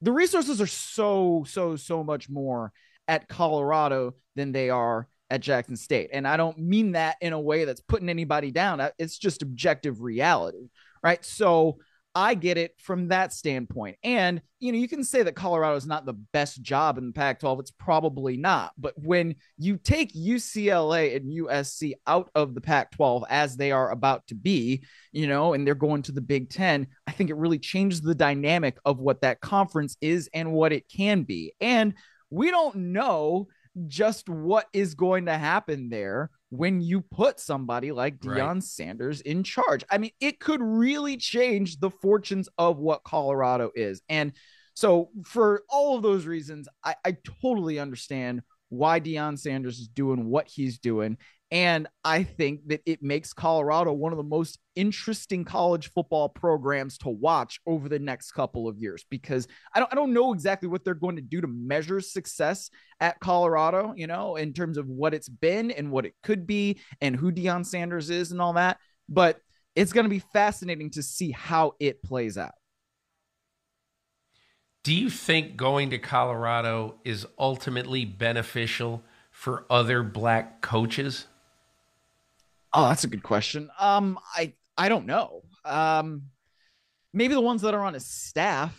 the resources are so so so much more at Colorado than they are at Jackson State. And I don't mean that in a way that's putting anybody down. It's just objective reality, right? So I get it from that standpoint. And, you know, you can say that Colorado is not the best job in the Pac 12. It's probably not. But when you take UCLA and USC out of the Pac 12 as they are about to be, you know, and they're going to the Big Ten, I think it really changes the dynamic of what that conference is and what it can be. And we don't know just what is going to happen there when you put somebody like Deion right. Sanders in charge. I mean, it could really change the fortunes of what Colorado is. And so, for all of those reasons, I, I totally understand why Deion Sanders is doing what he's doing. And I think that it makes Colorado one of the most interesting college football programs to watch over the next couple of years because I don't I don't know exactly what they're going to do to measure success at Colorado, you know, in terms of what it's been and what it could be and who Deion Sanders is and all that. But it's going to be fascinating to see how it plays out. Do you think going to Colorado is ultimately beneficial for other black coaches? Oh, that's a good question. Um, I I don't know. Um, maybe the ones that are on his staff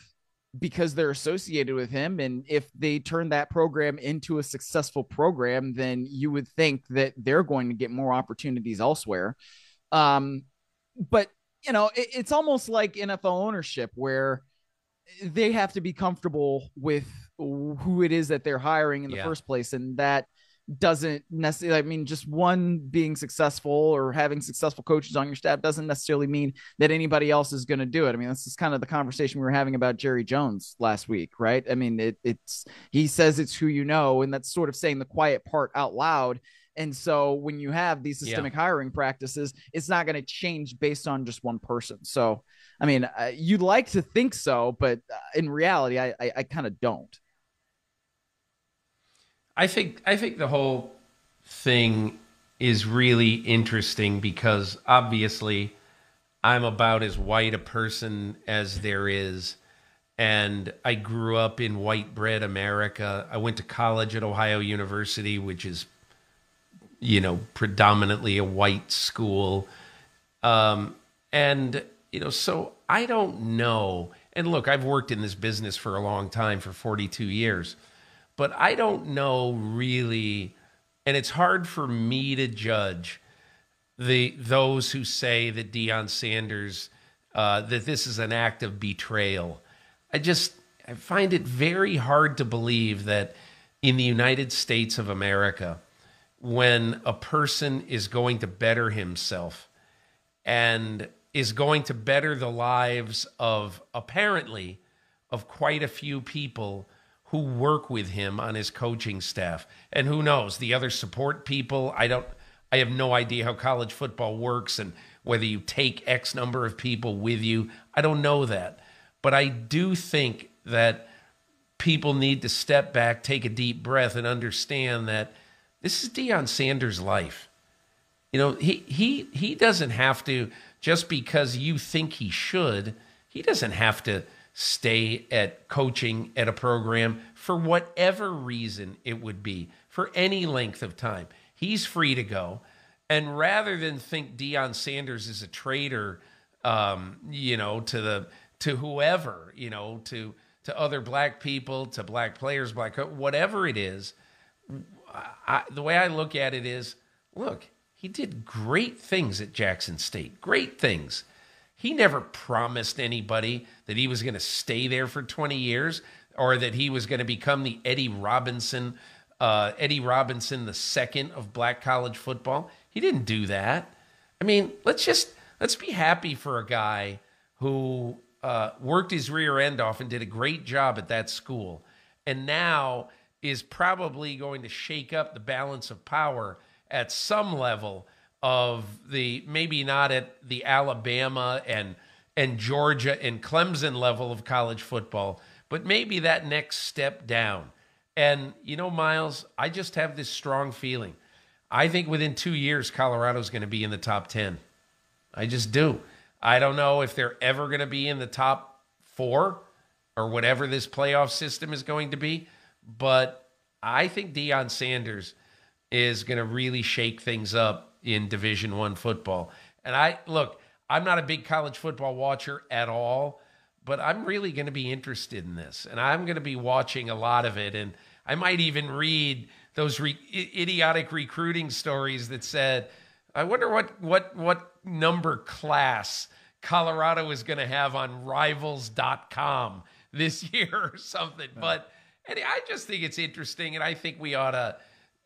because they're associated with him, and if they turn that program into a successful program, then you would think that they're going to get more opportunities elsewhere. Um, but you know, it, it's almost like NFL ownership where they have to be comfortable with who it is that they're hiring in the yeah. first place, and that doesn't necessarily, I mean, just one being successful or having successful coaches on your staff doesn't necessarily mean that anybody else is going to do it. I mean, this is kind of the conversation we were having about Jerry Jones last week, right? I mean, it, it's, he says it's who you know, and that's sort of saying the quiet part out loud. And so when you have these systemic yeah. hiring practices, it's not going to change based on just one person. So, I mean, uh, you'd like to think so, but uh, in reality, I, I, I kind of don't. I think I think the whole thing is really interesting because obviously I'm about as white a person as there is and I grew up in white bread America. I went to college at Ohio University, which is you know predominantly a white school. Um, and you know, so I don't know. And look, I've worked in this business for a long time, for 42 years but I don't know really, and it's hard for me to judge the those who say that Deion Sanders uh, that this is an act of betrayal. I just I find it very hard to believe that in the United States of America, when a person is going to better himself and is going to better the lives of apparently of quite a few people who work with him on his coaching staff. And who knows, the other support people, I don't I have no idea how college football works and whether you take X number of people with you. I don't know that. But I do think that people need to step back, take a deep breath, and understand that this is Deion Sanders' life. You know, he he he doesn't have to just because you think he should, he doesn't have to stay at coaching at a program for whatever reason it would be, for any length of time. He's free to go. And rather than think Deion Sanders is a traitor, um, you know, to the to whoever, you know, to to other black people, to black players, black whatever it is, I, the way I look at it is, look, he did great things at Jackson State, great things. He never promised anybody that he was going to stay there for 20 years or that he was going to become the Eddie Robinson, uh, Eddie Robinson the second of black college football. He didn't do that. I mean, let's just let's be happy for a guy who uh, worked his rear end off and did a great job at that school, and now is probably going to shake up the balance of power at some level of the maybe not at the Alabama and and Georgia and Clemson level of college football, but maybe that next step down. And you know, Myles, I just have this strong feeling. I think within two years, Colorado's going to be in the top 10. I just do. I don't know if they're ever going to be in the top four or whatever this playoff system is going to be, but I think Deion Sanders is going to really shake things up in Division One football. And I look, I'm not a big college football watcher at all, but I'm really going to be interested in this, and I'm going to be watching a lot of it, and I might even read those re- idiotic recruiting stories that said, "I wonder what what what number class." Colorado is going to have on rivals.com this year or something. But and I just think it's interesting. And I think we ought to,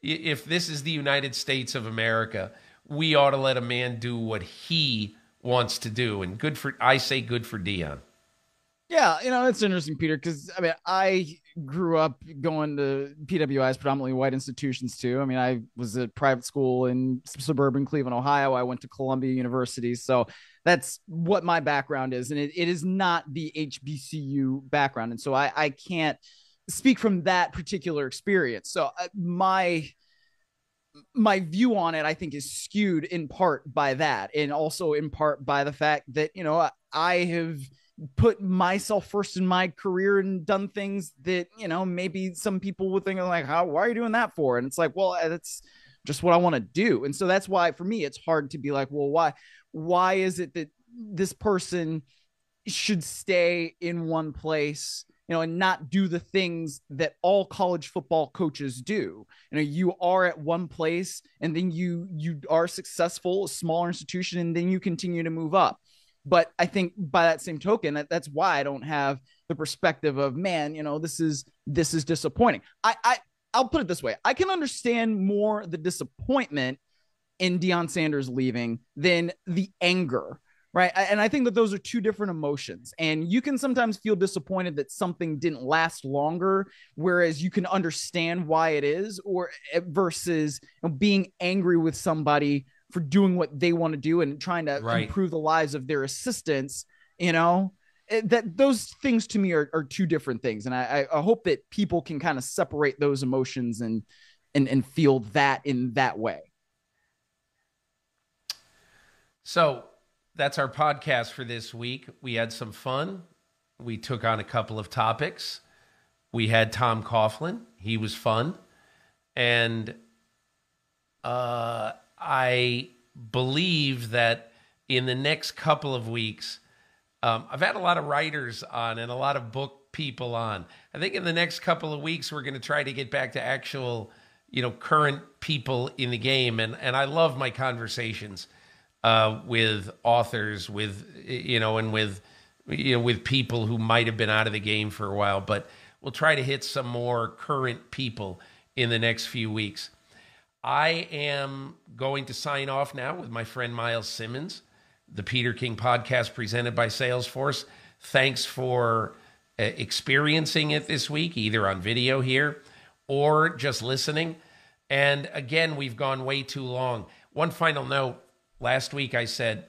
if this is the United States of America, we ought to let a man do what he wants to do. And good for, I say good for Deion. Yeah, you know, it's interesting, Peter, because I mean, I grew up going to PWIs, predominantly white institutions too. I mean, I was at private school in suburban Cleveland, Ohio. I went to Columbia University. So that's what my background is. And it, it is not the HBCU background. And so I, I can't speak from that particular experience. So uh, my, my view on it, I think, is skewed in part by that, and also in part by the fact that you know I have put myself first in my career and done things that you know maybe some people would think like how why are you doing that for and it's like well that's just what I want to do. And so that's why for me it's hard to be like, well, why why is it that this person should stay in one place? You know, and not do the things that all college football coaches do. You know, you are at one place and then you you are successful, a smaller institution, and then you continue to move up. But I think by that same token, that, that's why I don't have the perspective of man, you know, this is this is disappointing. I I I'll put it this way: I can understand more the disappointment in Deion Sanders leaving than the anger right? And I think that those are two different emotions. And you can sometimes feel disappointed that something didn't last longer, whereas you can understand why it is, or eh, versus you know, being angry with somebody for doing what they want to do and trying to right. improve the lives of their assistants, you know? Eh, that those things to me are, are two different things. And I, I hope that people can kind of separate those emotions and and and feel that in that way. So that's our podcast for this week. We had some fun. We took on a couple of topics. We had Tom Coughlin. He was fun. And uh, I believe that in the next couple of weeks, um, I've had a lot of writers on and a lot of book people on. I think in the next couple of weeks, we're going to try to get back to actual, you know, current people in the game. And, and I love my conversations uh, with authors, with you know, and with you know, with people who might have been out of the game for a while. But we'll try to hit some more current people in the next few weeks. I am going to sign off now with my friend Myles Simmons, the Peter King podcast presented by Salesforce. Thanks for uh, experiencing it this week, either on video here or just listening. And again, we've gone way too long. One final note last week I said,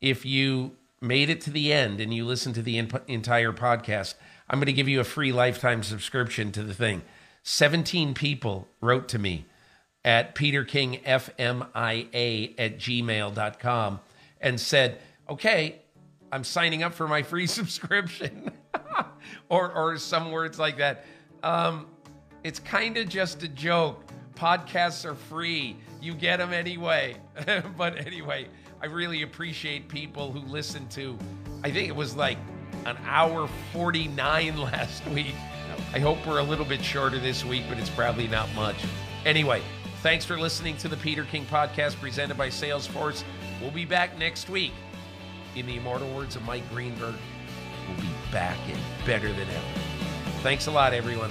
if you made it to the end and you listened to the in- entire podcast, I'm going to give you a free lifetime subscription to the thing. 17 people wrote to me at peterkingfmia at gmail.com and said, okay, I'm signing up for my free subscription. or, or some words like that. Um, it's kind of just a joke. Podcasts are free. You get them anyway. but anyway, I really appreciate people who listen to, I think it was like an hour 49 last week. I hope we're a little bit shorter this week, but it's probably not much. Anyway, thanks for listening to the Peter King podcast presented by Salesforce. We'll be back next week. In the immortal words of Mike Greenberg, we'll be back and better than ever. Thanks a lot, everyone.